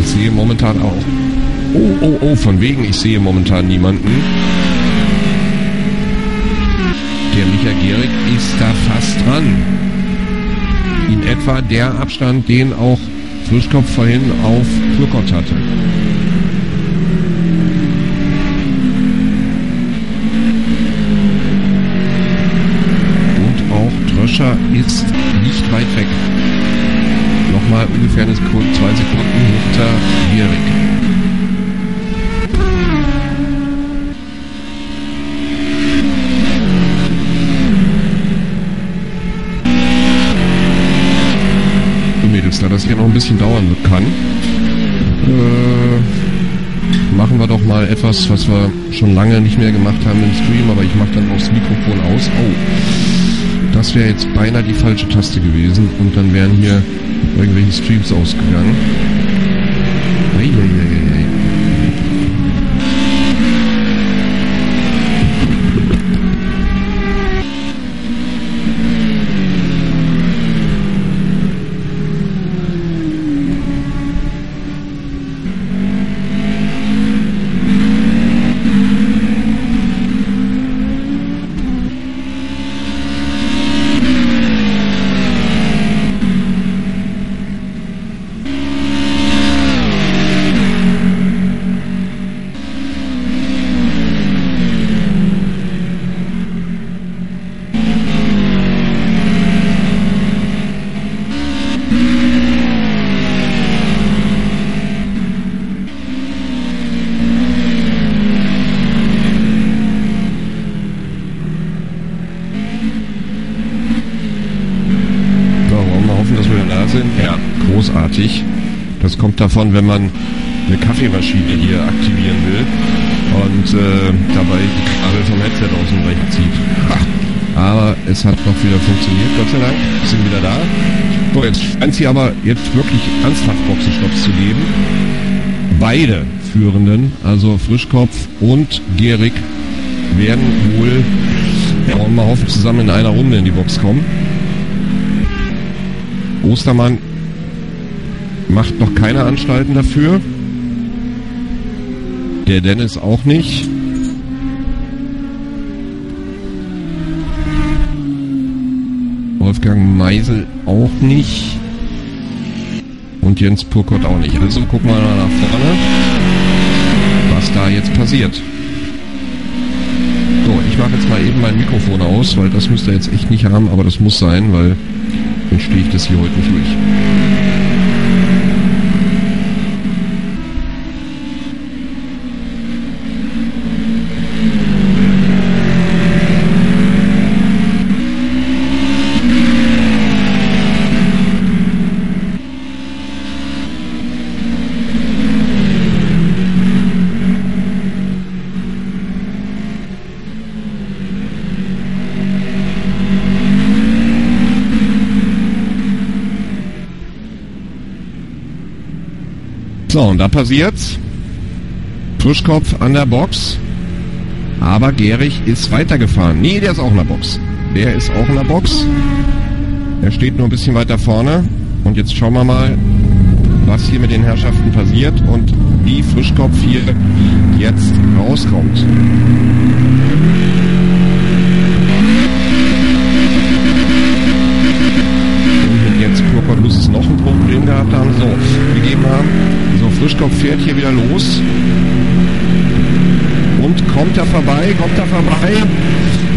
Ich sehe momentan auch Oh, oh, oh, von wegen, ich sehe momentan niemanden. Der Michael Gehrig ist da fast dran. In etwa der Abstand, den auch Frischkopf vorhin auf Flurkott hatte. Und auch Tröscher ist nicht weit weg. Nochmal ungefähr eine Sekunde, zwei Sekunden hinter Gehrig. da das hier noch ein bisschen dauern kann, äh, machen wir doch mal etwas, was wir schon lange nicht mehr gemacht haben im Stream, aber ich mache dann auch das Mikrofon aus. Oh, das wäre jetzt beinahe die falsche Taste gewesen und dann wären hier irgendwelche Streams ausgegangen. Davon, wenn man eine Kaffeemaschine hier aktivieren will und äh, dabei die Kabel vom Headset aus dem Rechner zieht. Aber es hat noch wieder funktioniert, Gott sei Dank. Wir sind wieder da. So, jetzt scheint sie aber jetzt wirklich ernsthaft Boxenstopps zu geben. Beide Führenden, also Frischkopf und Gerig, werden wohl, ja, wollen wir mal hoffen, zusammen in einer Runde in die Box kommen. Ostermann macht noch keine Anstalten dafür. Der Dennis auch nicht. Wolfgang Meisel auch nicht. Und Jens Purkott auch nicht. Also gucken wir mal nach vorne, was da jetzt passiert. So, ich mache jetzt mal eben mein Mikrofon aus, weil das müsste jetzt echt nicht haben, aber das muss sein, weil dann stehe ich das hier heute nicht durch. So, und da passiert's. Frischkopf an der Box. Aber Gehrig ist weitergefahren. Nee, der ist auch in der Box. Der ist auch in der Box. Er steht nur ein bisschen weiter vorne. Und jetzt schauen wir mal, was hier mit den Herrschaften passiert und wie Frischkopf hier jetzt rauskommt. jetzt Kurkot muss es noch ein Problem gehabt haben, so, gegeben haben. So, Frischkopf fährt hier wieder los. Und kommt er vorbei, kommt er vorbei.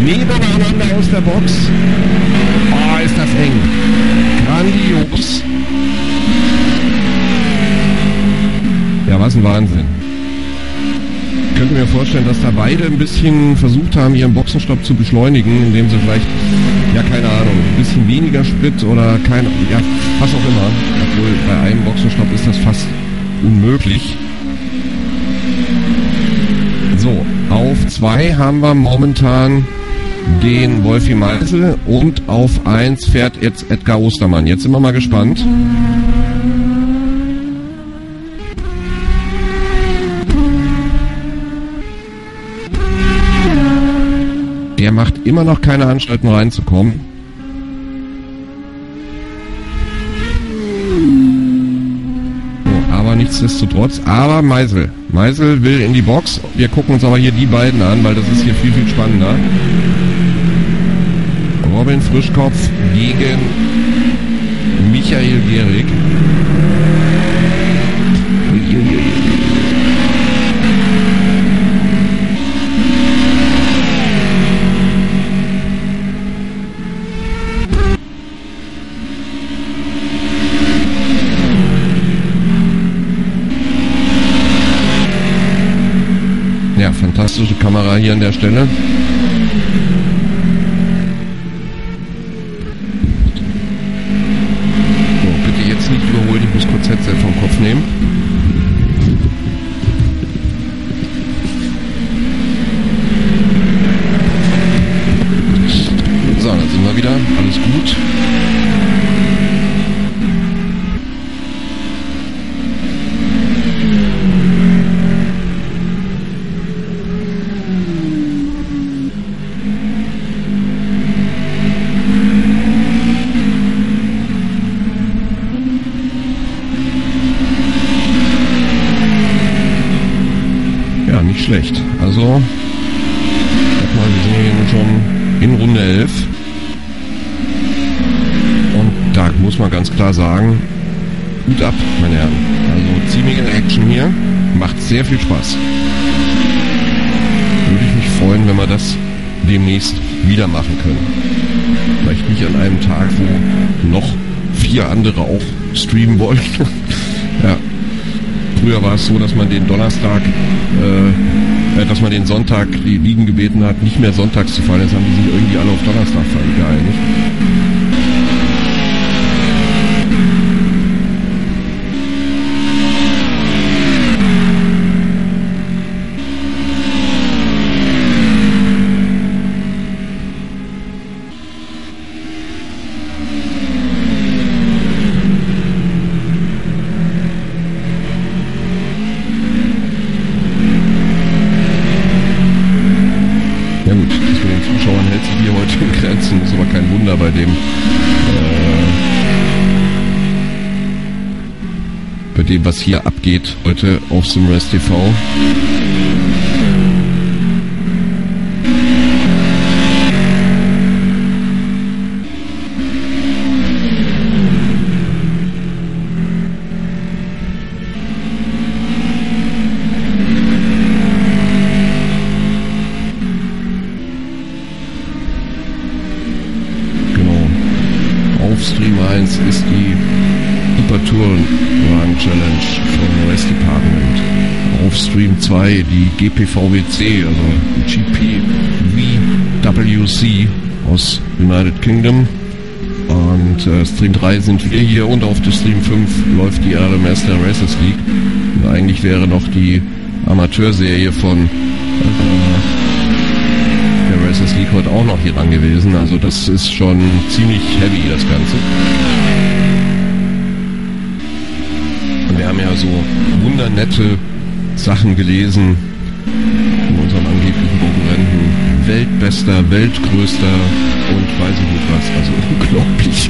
Nebeneinander aus der Box. Oh, ist das eng. Grandios. Ja, was ein Wahnsinn. Ich könnte mir vorstellen, dass da beide ein bisschen versucht haben, ihren Boxenstopp zu beschleunigen, indem sie vielleicht, ja keine Ahnung, ein bisschen weniger Sprit oder kein, ja, was auch immer. Obwohl bei einem Boxenstopp ist das fast unmöglich. So, auf zwei haben wir momentan den Wolfi Meisel und auf eins fährt jetzt Edgar Ostermann. Jetzt sind wir mal gespannt. Der macht immer noch keine Anstalten reinzukommen. Nichtsdestotrotz, aber Meisel. Meisel will in die Box. Wir gucken uns aber hier die beiden an, weil das ist hier viel, viel spannender. Robin Frischkopf gegen Michael Gehrig. Fantastische Kamera hier an der Stelle. So, bitte jetzt nicht überholen, ich muss kurz Headset vom Kopf nehmen. So, dann sind wir wieder. Alles gut. Ja, nicht schlecht. Also, mal, wir sind hier nun schon in Runde 11. Und da muss man ganz klar sagen, Hut ab, meine Herren. Also ziemliche Action hier. Macht sehr viel Spaß. Würde ich mich freuen, wenn wir das demnächst wieder machen können. Vielleicht nicht an einem Tag, wo noch vier andere auch streamen wollen. ja. Früher war es so, dass man den Donnerstag, äh, dass man den Sonntag die Ligen gebeten hat, nicht mehr sonntags zu fahren. Jetzt haben die sich irgendwie alle auf Donnerstag geeinigt. Hier abgeht heute auf Simrest TV. 3, die GPVWC, also GPVWC aus United Kingdom. Und äh, Stream 3 sind wir hier und auf der Stream 5 läuft die RMS der Races League. Und eigentlich wäre noch die Amateurserie von äh, der Races League heute auch noch hier dran gewesen. Also das ist schon ziemlich heavy, das Ganze. Und wir haben ja so wundernette Sachen gelesen in unserem angeblichen Konkurrenten. Weltbester, Weltgrößter und weiß ich nicht was. Also unglaublich.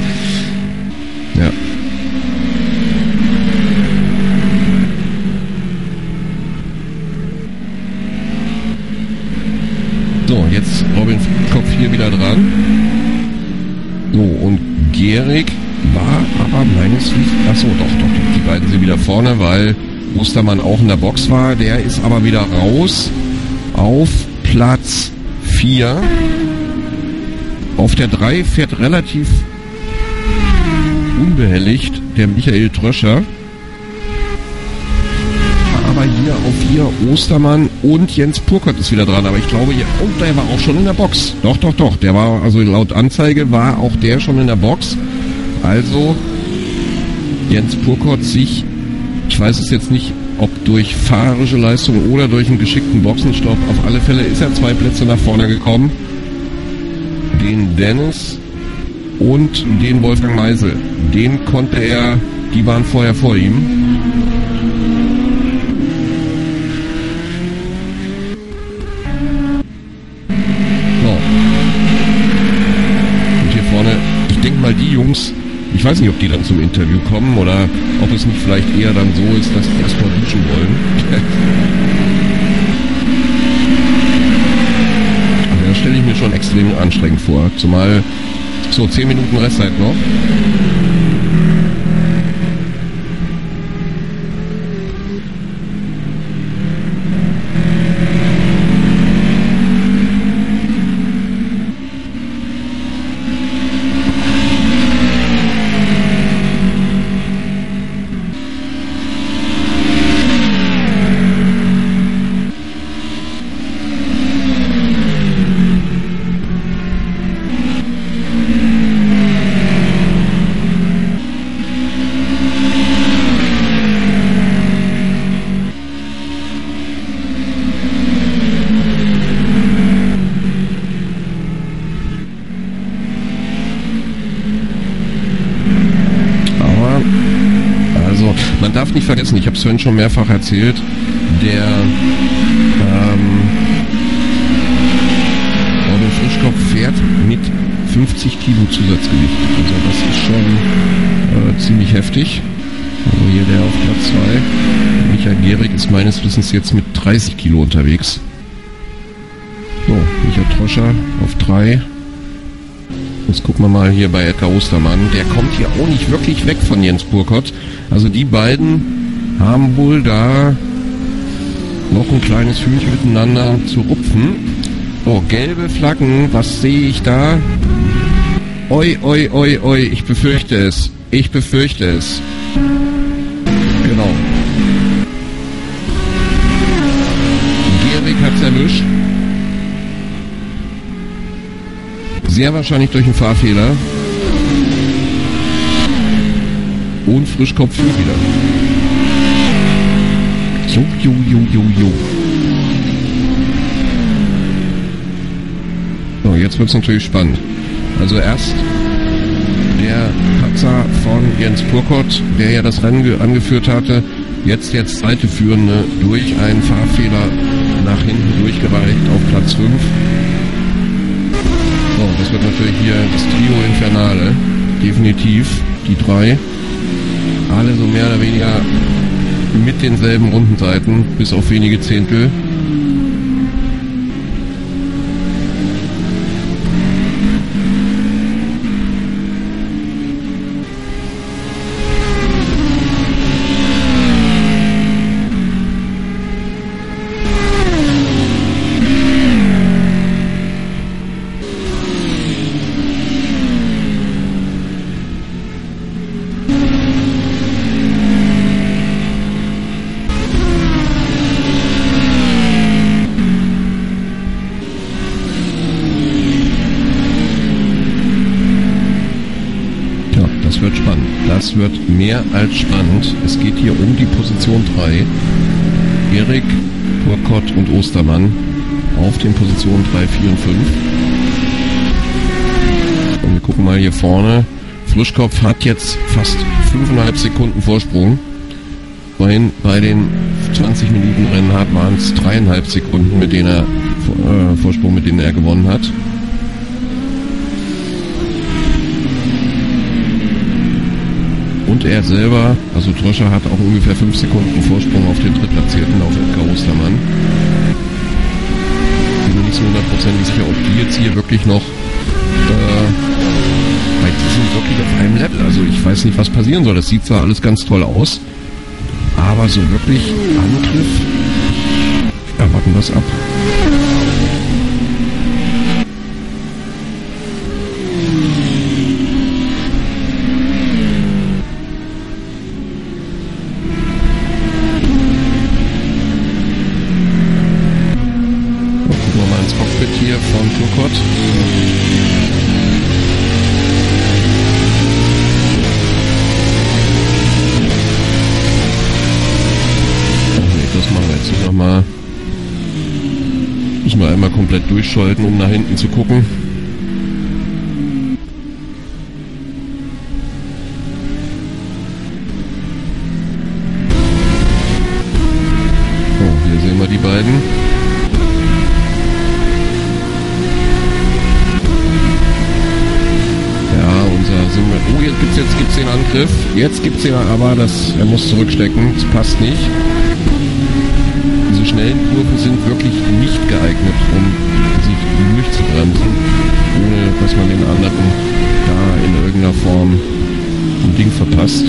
Ja. So, jetzt Robin Kopf hier wieder dran. So, und Gerig war aber meines Wissens, achso, doch, doch, doch, die beiden sind wieder vorne, weil Ostermann auch in der Box war. Der ist aber wieder raus auf Platz 4. Auf der 3 fährt relativ unbehelligt der Michael Tröscher. Aber hier auf 4 Ostermann und Jens Purkott ist wieder dran. Aber ich glaube, hier, und der war auch schon in der Box. Doch, doch, doch. Der war, also laut Anzeige war auch der schon in der Box. Also Jens Purkott sich, ich weiß es jetzt nicht, ob durch fahrerische Leistung oder durch einen geschickten Boxenstopp, auf alle Fälle ist er zwei Plätze nach vorne gekommen. Den Dennis und den Wolfgang Meisel. Den konnte er, die waren vorher vor ihm. So. Und hier vorne, ich denke mal, die Jungs, ich weiß nicht, ob die dann zum Interview kommen oder ob es nicht vielleicht eher dann so ist, dass die erstmal duschen wollen. Aber das stelle ich mir schon extrem anstrengend vor. Zumal so 10 Minuten Restzeit noch. Vorhin schon mehrfach erzählt, der ähm, Robin Frischkopf fährt mit 50 Kilo Zusatzgewicht. Also das ist schon äh, ziemlich heftig. Also hier der auf Platz 2. Michael Gehrig ist meines Wissens jetzt mit 30 Kilo unterwegs. So, Michael Troscher auf 3. Jetzt gucken wir mal hier bei Edgar Ostermann. Der kommt hier auch nicht wirklich weg von Jens Burkott. Also die beiden haben wohl da noch ein kleines Hühnchen miteinander zu rupfen. Oh, gelbe Flaggen, was sehe ich da? Oi, oi, oi, oi, ich befürchte es. Ich befürchte es. Genau. Gierig hat's erwischt. Sehr wahrscheinlich durch einen Fahrfehler. Und Frischkopf wieder. Jo, jo, jo, jo, jo. So, jetzt wird's natürlich spannend. Also erst der Patzer von Jens Purkott, der ja das Rennen ge- angeführt hatte, jetzt der zweite Führende durch einen Fahrfehler nach hinten durchgereicht auf Platz 5. So, das wird natürlich hier das Trio Infernale. Definitiv die drei. Alle so mehr oder weniger mit denselben Rundenseiten, bis auf wenige Zehntel. Ja, das wird spannend. Das wird mehr als spannend. Es geht hier um die Position 3. Erik, Purkott und Ostermann auf den Positionen 3, 4 und 5. Und wir gucken mal hier vorne. Frischkopf hat jetzt fast 5,5 Sekunden Vorsprung. Vorhin bei den 20 Minuten Rennen hat, waren es dreieinhalb Sekunden, mit denen er äh, Vorsprung, mit denen er gewonnen hat. Und er selber, also Dröscher hat auch ungefähr 5 Sekunden Vorsprung auf den Drittplatzierten, auf Edgar Ostermann. Bin mir nicht so hundertprozentig sicher, ob die jetzt hier wirklich noch äh, bei diesem wirklich auf einem Level. Also ich weiß nicht, was passieren soll. Das sieht zwar alles ganz toll aus, aber so wirklich Angriff, ja, warten wir es ab. Durchschalten, um nach hinten zu gucken. Oh, hier sehen wir die beiden. Ja, unser Simmel. Oh, jetzt gibt's jetzt gibt's den Angriff. Jetzt gibt's den, aber das, er muss zurückstecken. Das passt nicht schnellen Kurven sind wirklich nicht geeignet, um sich durchzubremsen, ohne dass man den anderen da in irgendeiner Form ein Ding verpasst.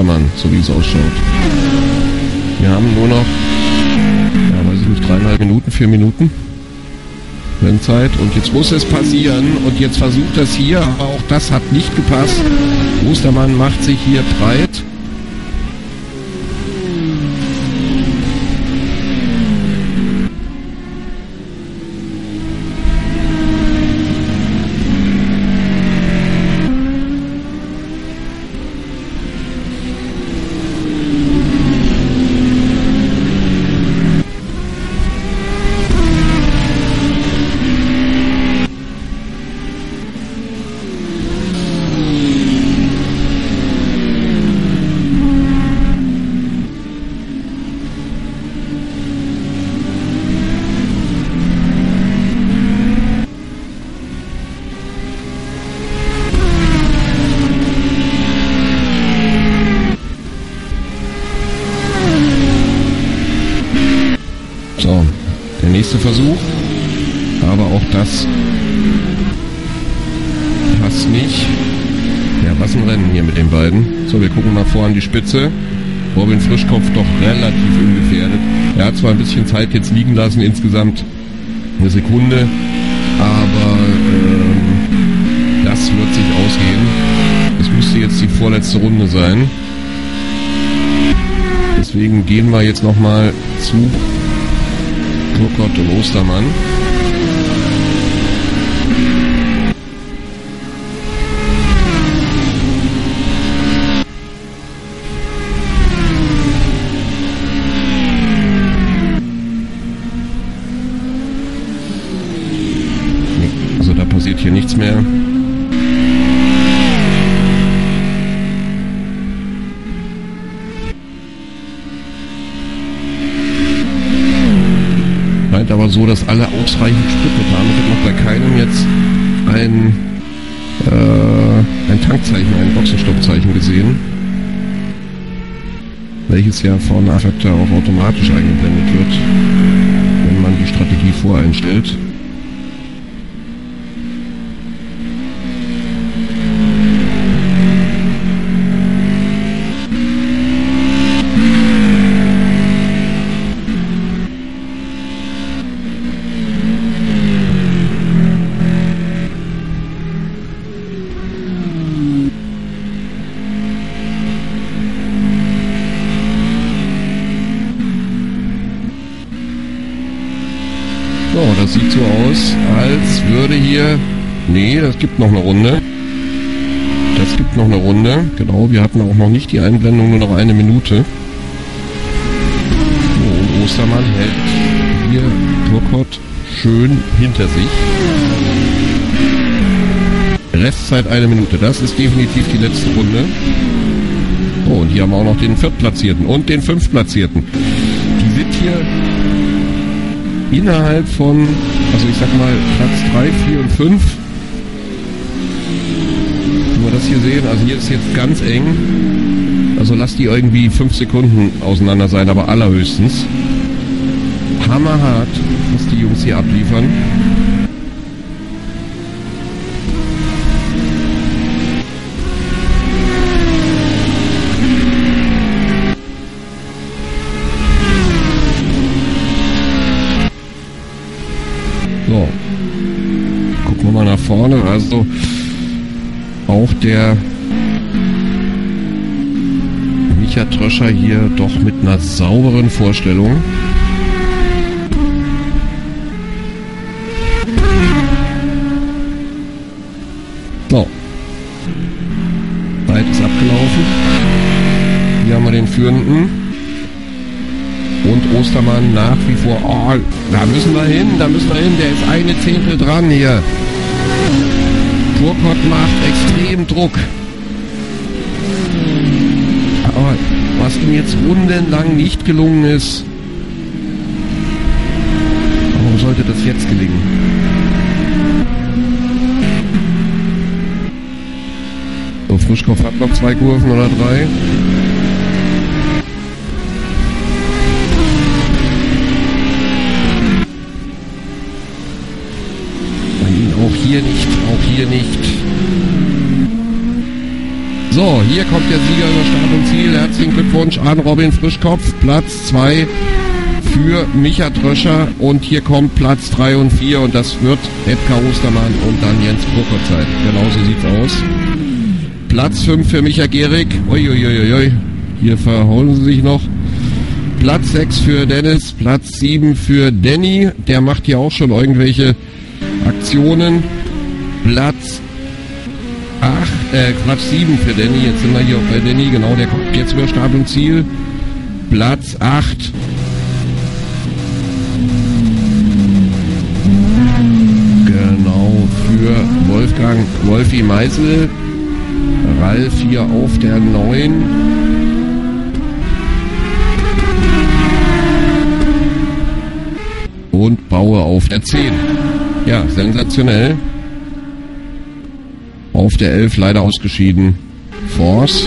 Ostermann, so wie es ausschaut. Wir haben nur noch, ja, weiß ich nicht, dreieinhalb Minuten, vier Minuten Rennzeit. Und jetzt muss es passieren. Und jetzt versucht das hier, aber auch das hat nicht gepasst. Ostermann macht sich hier breit. Versuch. Aber auch das passt nicht. Ja, was ein Rennen hier mit den beiden. So, wir gucken mal vor an die Spitze. Robin Frischkopf doch relativ ungefährdet. Er hat zwar ein bisschen Zeit jetzt liegen lassen, insgesamt eine Sekunde, aber ähm, das wird sich ausgehen. Es müsste jetzt die vorletzte Runde sein. Deswegen gehen wir jetzt nochmal zu Kurkott und Ostermann. Also da passiert hier nichts mehr. aber so, dass alle ausreichend Sprit haben. Ich habe noch bei keinem jetzt ein, äh, ein Tankzeichen, ein Boxenstoppzeichen gesehen. Welches ja von Affektor auch automatisch eingeblendet wird, wenn man die Strategie voreinstellt. So, das sieht so aus, als würde hier... Das gibt noch eine Runde. Das gibt noch eine Runde. Genau, wir hatten auch noch nicht die Einblendung, nur noch eine Minute. So, und Ostermann hält hier Turkot schön hinter sich. Restzeit eine Minute. Das ist definitiv die letzte Runde. Oh, und hier haben wir auch noch den Viertplatzierten und den Fünftplatzierten. Die sind hier innerhalb von, also ich sag mal, Platz 3, 4 und 5. Hier sehen, also hier ist jetzt ganz eng. Also lasst die irgendwie 5 Sekunden auseinander sein, aber allerhöchstens. Hammerhart, was die Jungs hier abliefern. So. Gucken wir mal nach vorne. Also der Micha Tröscher hier doch mit einer sauberen Vorstellung. So. Zeit ist abgelaufen. Hier haben wir den Führenden. Und Ostermann nach wie vor. Oh, da müssen wir hin, da müssen wir hin. Der ist eine Zehntel dran hier. Purkott macht extrem Druck. Aber was ihm jetzt rundenlang nicht gelungen ist, warum sollte das jetzt gelingen? So, Frischkopf hat noch zwei Kurven oder drei. Auch hier nicht, hier nicht. So, hier kommt der Sieger über Start und Ziel. Herzlichen Glückwunsch an Robin Frischkopf. Platz 2 für Micha Tröscher. Und hier kommt Platz 3 und 4. Und das wird Edgar Ostermann und dann Jens Burkert sein. Genauso sieht's aus. Platz 5 für Micha Gehrig. Uiuiuiui. Hier verholen sie sich noch. Platz 6 für Dennis. Platz 7 für Danny. Der macht hier auch schon irgendwelche Aktionen. Platz 8, äh, Quatsch 7 für Danny. Jetzt sind wir hier bei Danny. Genau, der kommt jetzt über Start und Ziel. Platz 8. Genau, für Wolfgang Wolfi Meisel. Ralf hier auf der 9. Und Baue auf der 10. Ja, sensationell. Auf der 11 leider ausgeschieden. Force.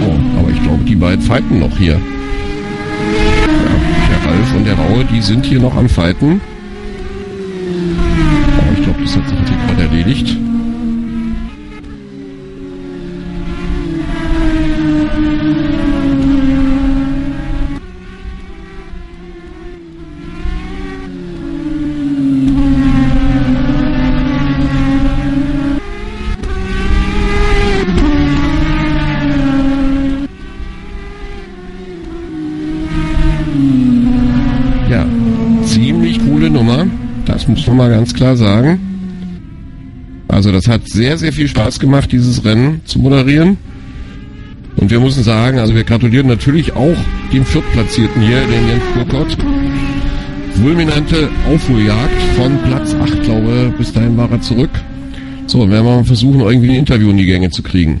Oh, aber ich glaube, die beiden fighten noch hier. Ja, der Ralf und der Raue, die sind hier noch am Fighten. Aber ich glaube, das hat sich gerade erledigt. Ja, ziemlich coole Nummer. Das muss man mal ganz klar sagen. Also das hat sehr, sehr viel Spaß gemacht, dieses Rennen zu moderieren. Und wir müssen sagen, also wir gratulieren natürlich auch dem Viertplatzierten hier, den Jens Burkott. Fulminante Aufholjagd von Platz 8, glaube bis dahin war er zurück. So, werden wir mal versuchen, irgendwie ein Interview in die Gänge zu kriegen.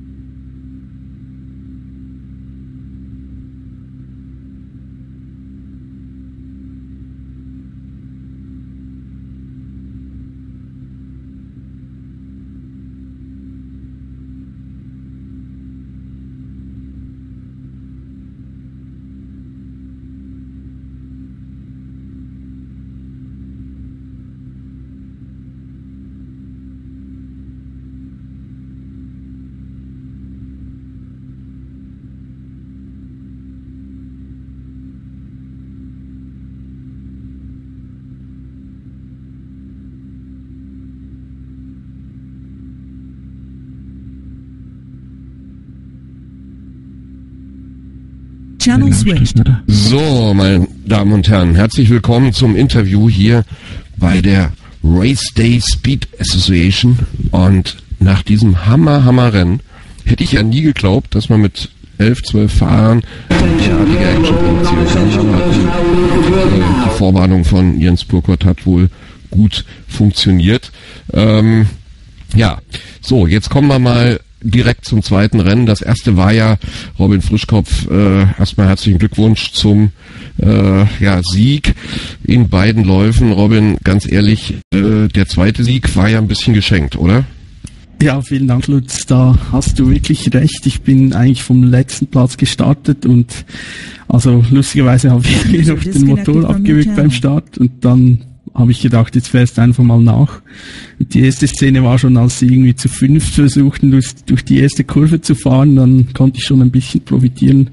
Switched. So, meine Damen und Herren, herzlich willkommen zum Interview hier bei der Race Day Speed Association. Und nach diesem Hammer, Hammer Rennen hätte ich ja nie geglaubt, dass man mit 11, 12 Fahrern derartige Action produzieren kann. Aber äh, die Vorwarnung von Jens Burkhardt hat wohl gut funktioniert. Ähm, ja, so, jetzt kommen wir mal direkt zum zweiten Rennen. Das erste war ja Robin Frischkopf. Äh, erstmal herzlichen Glückwunsch zum äh, ja, Sieg in beiden Läufen. Robin, ganz ehrlich, äh, der zweite Sieg war ja ein bisschen geschenkt, oder? Ja, vielen Dank, Lutz. Da hast du wirklich recht. Ich bin eigentlich vom letzten Platz gestartet und also lustigerweise habe ich mir noch den Motor abgewürgt beim Start und dann habe ich gedacht, jetzt fährst du einfach mal nach. Die erste Szene war schon, als sie irgendwie zu fünf versuchten, durch, durch die erste Kurve zu fahren, dann konnte ich schon ein bisschen profitieren.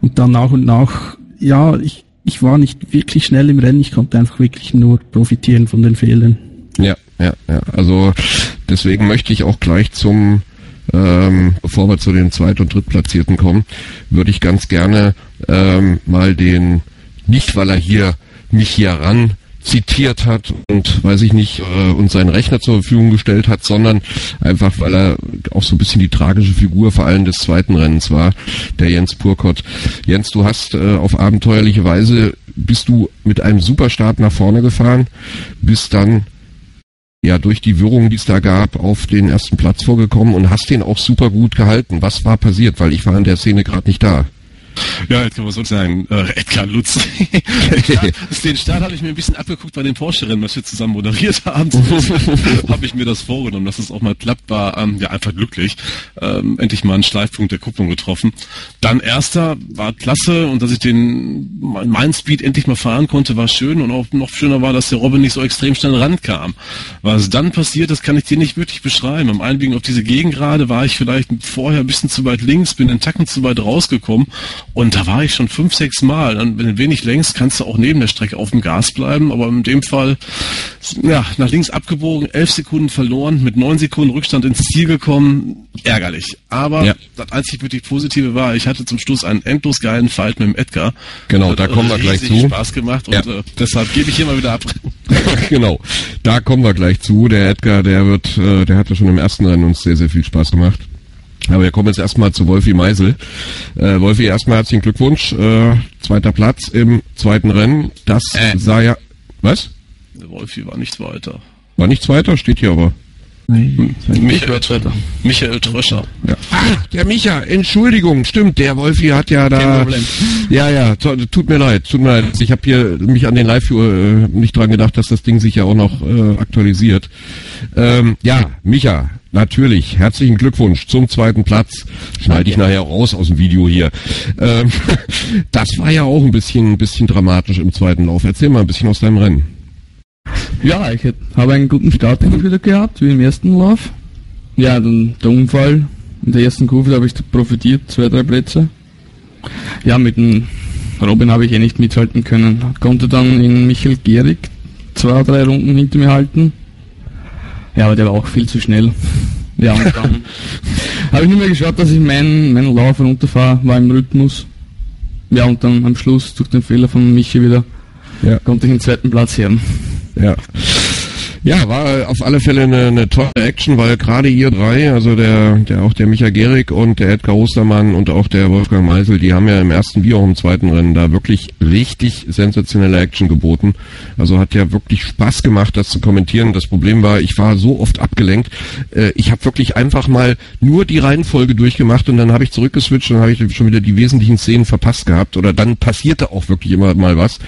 Und dann nach und nach, ja, ich, ich war nicht wirklich schnell im Rennen, ich konnte einfach wirklich nur profitieren von den Fehlern. Ja, ja, ja. Also deswegen möchte ich auch gleich zum ähm, bevor wir zu den Zweit- und Drittplatzierten kommen, würde ich ganz gerne ähm, mal den, nicht weil er hier mich hier ran zitiert hat und weiß ich nicht äh, uns seinen Rechner zur Verfügung gestellt hat, sondern einfach weil er auch so ein bisschen die tragische Figur vor allem des zweiten Rennens war, der Jens Purkott. Jens, du hast äh, auf abenteuerliche Weise bist du mit einem Superstart nach vorne gefahren, bist dann ja durch die Wirrung, die es da gab, auf den ersten Platz vorgekommen und hast den auch super gut gehalten. Was war passiert? Weil ich war in der Szene gerade nicht da. Ja, jetzt kann man so sagen, äh, Edgar Lutz. den Start habe ich mir ein bisschen abgeguckt bei den Porsche-Rennen, was wir zusammen moderiert haben. habe ich mir das vorgenommen, dass es auch mal klappt, war ähm, ja einfach glücklich. Ähm, endlich mal einen Schleifpunkt der Kupplung getroffen. Dann erster war klasse und dass ich den meinen Speed endlich mal fahren konnte, war schön und auch noch schöner war, dass der Robin nicht so extrem schnell rankam. Was dann passiert, das kann ich dir nicht wirklich beschreiben. Am Einbiegen auf diese Gegengrade war ich vielleicht vorher ein bisschen zu weit links, bin den Tacken zu weit rausgekommen und da war ich schon fünf, sechs Mal. Und wenn du wenig längst, kannst du auch neben der Strecke auf dem Gas bleiben. Aber in dem Fall, ja, nach links abgebogen, elf Sekunden verloren, mit neun Sekunden Rückstand ins Ziel gekommen. Ärgerlich. Aber ja. das einzig wirklich Positive war, ich hatte zum Schluss einen endlos geilen Fight mit dem Edgar. Genau, da kommen wir gleich zu. Spaß gemacht und ja. äh, deshalb gebe ich hier mal wieder ab. genau, da kommen wir gleich zu. Der Edgar, der wird, äh, der hatte schon im ersten Rennen uns sehr, sehr viel Spaß gemacht. Aber wir kommen jetzt erstmal zu Wolfi Meisel. Äh, Wolfi, erstmal herzlichen Glückwunsch. Äh, zweiter Platz im zweiten Rennen. Das äh. sah ja. Was? Wolfi war nicht weiter. War nicht zweiter, steht hier aber. Nee, Michael, Michael Tröscher. Ja. Ach, der Micha, Entschuldigung, stimmt, der Wolfi hat ja da. Kein Problem. Ja, ja, tut mir leid, tut mir leid. Ich habe hier mich an den Live-Viewer äh, nicht dran gedacht, dass das Ding sich ja auch noch äh, aktualisiert. Ähm, ja, Micha, natürlich, herzlichen Glückwunsch zum zweiten Platz. Schneide ich nachher raus aus dem Video hier. Ähm, das war ja auch ein bisschen, ein bisschen dramatisch im zweiten Lauf. Erzähl mal ein bisschen aus deinem Rennen. Ja, ich habe einen guten Start wieder gehabt, wie im ersten Lauf. Ja, dann der Unfall in der ersten Kurve, da habe ich profitiert, zwei, drei Plätze. Ja, mit dem Robin habe ich eh nicht mithalten können. Konnte dann in Michael Gehrig zwei, drei Runden hinter mir halten. Ja, aber der war auch viel zu schnell. Ja, und dann habe ich nur mehr geschaut, dass ich meinen, meinen Lauf runterfahre, war im Rhythmus. Ja, und dann am Schluss durch den Fehler von Michi wieder ja. konnte ich den zweiten Platz hören. Ja. Ja, war auf alle Fälle eine, eine tolle Action, weil gerade ihr drei, also der, der auch der Micha Gerig und der Edgar Ostermann und auch der Wolfgang Meisel, die haben ja im ersten wie auch im zweiten Rennen da wirklich richtig sensationelle Action geboten. Also hat ja wirklich Spaß gemacht, das zu kommentieren. Das Problem war, ich war so oft abgelenkt. Äh, ich habe wirklich einfach mal nur die Reihenfolge durchgemacht und dann habe ich zurückgeswitcht und dann habe ich schon wieder die wesentlichen Szenen verpasst gehabt. Oder dann passierte auch wirklich immer mal was.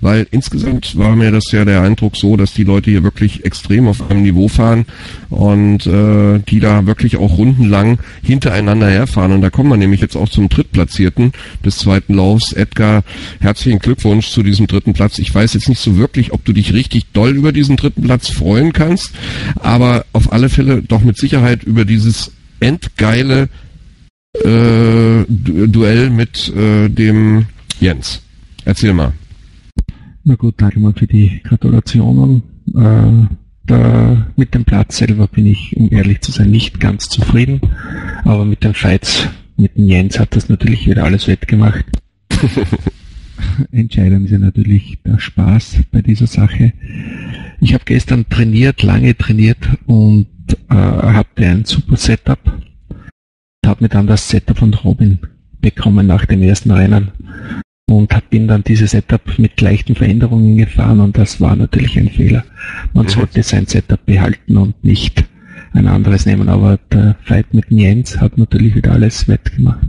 Weil insgesamt war mir das ja der Eindruck so, dass die Leute hier wirklich extrem auf einem Niveau fahren und äh, die da wirklich auch rundenlang hintereinander herfahren. Und da kommen wir nämlich jetzt auch zum Drittplatzierten des zweiten Laufs. Edgar, herzlichen Glückwunsch zu diesem dritten Platz. Ich weiß jetzt nicht so wirklich, ob du dich richtig doll über diesen dritten Platz freuen kannst, aber auf alle Fälle doch mit Sicherheit über dieses endgeile äh, Duell mit äh, dem Jens. Erzähl mal. Na gut, danke mal für die Gratulationen. Äh, da, mit dem Platz selber bin ich, um ehrlich zu sein, nicht ganz zufrieden. Aber mit den Fights mit dem Jens hat das natürlich wieder alles wettgemacht. Entscheidend ist ja natürlich der Spaß bei dieser Sache. Ich habe gestern trainiert, lange trainiert und äh, hatte ein super Setup. Habe mir dann das Setup von Robin bekommen nach dem ersten Rennen und bin dann dieses Setup mit leichten Veränderungen gefahren und das war natürlich ein Fehler. Man mhm. sollte sein Setup behalten und nicht ein anderes nehmen, aber der Fight mit Jens hat natürlich wieder alles wettgemacht.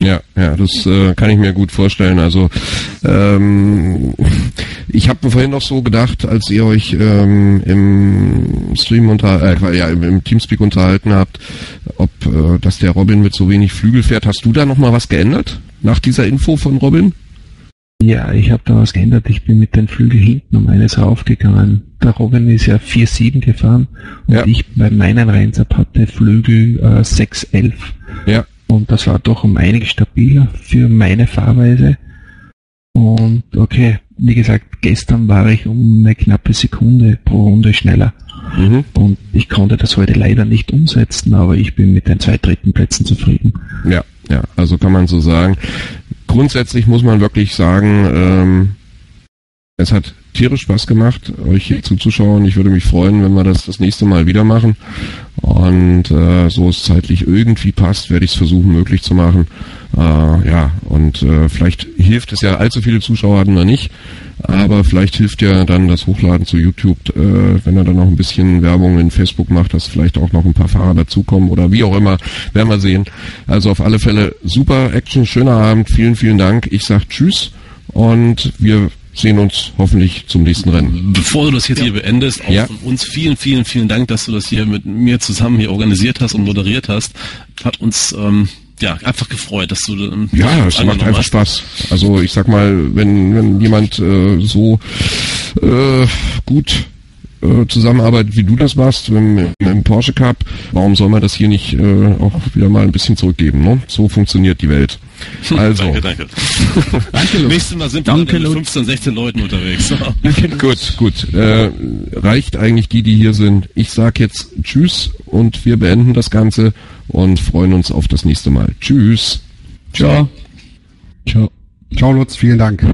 Ja, ja, das äh, kann ich mir gut vorstellen. Also ähm, ich habe mir vorhin noch so gedacht, als ihr euch ähm, im Stream unter, äh, ja, im, im Teamspeak unterhalten habt, ob äh, dass der Robin mit so wenig Flügel fährt. Hast du da noch mal was geändert nach dieser Info von Robin? Ja, ich habe da was geändert. Ich bin mit den Flügeln hinten um eines raufgegangen. Der Robin ist ja 4-7 gefahren und ja. ich bei meinen Reinsab hatte Flügel äh, 6-11. Ja. Und das war doch um einiges stabiler für meine Fahrweise. Und okay, wie gesagt, gestern war ich um eine knappe Sekunde pro Runde schneller. Mhm. Und ich konnte das heute leider nicht umsetzen, aber ich bin mit den zwei dritten Plätzen zufrieden. Ja, ja, also kann man so sagen grundsätzlich muss man wirklich sagen, ähm, es hat tierisch Spaß gemacht, euch hier zuzuschauen. Ich würde mich freuen, wenn wir das das nächste Mal wieder machen. Und äh, so es zeitlich irgendwie passt, werde ich es versuchen möglich zu machen. Äh, ja, und äh, vielleicht hilft es ja, allzu viele Zuschauer hatten wir nicht. Aber vielleicht hilft ja dann das Hochladen zu YouTube, äh, wenn er dann noch ein bisschen Werbung in Facebook macht, dass vielleicht auch noch ein paar Fahrer dazukommen oder wie auch immer, werden wir sehen. Also auf alle Fälle super Action, schöner Abend, vielen, vielen Dank. Ich sag Tschüss und wir sehen uns hoffentlich zum nächsten Rennen. Bevor du das jetzt ja. hier beendest, auch ja. von uns vielen, vielen, vielen Dank, dass du das hier mit mir zusammen hier organisiert hast und moderiert hast. Hat uns ähm, ja, einfach gefreut, dass du ähm, Ja, es macht einfach hast. Spaß. Also ich sag mal, wenn, wenn jemand äh, so äh, gut äh, zusammenarbeitet, wie du das machst im, im, Porsche Cup, warum soll man das hier nicht äh, auch wieder mal ein bisschen zurückgeben? Ne? So funktioniert die Welt. Also. danke, danke. danke, Nächstes Mal sind wir danke, mit 15, 16 Leuten unterwegs. gut, gut. Äh, reicht eigentlich die, die hier sind. Ich sag jetzt Tschüss und wir beenden das Ganze und freuen uns auf das nächste Mal. Tschüss. Ciao. Ciao. Ciao, Lutz. Vielen Dank.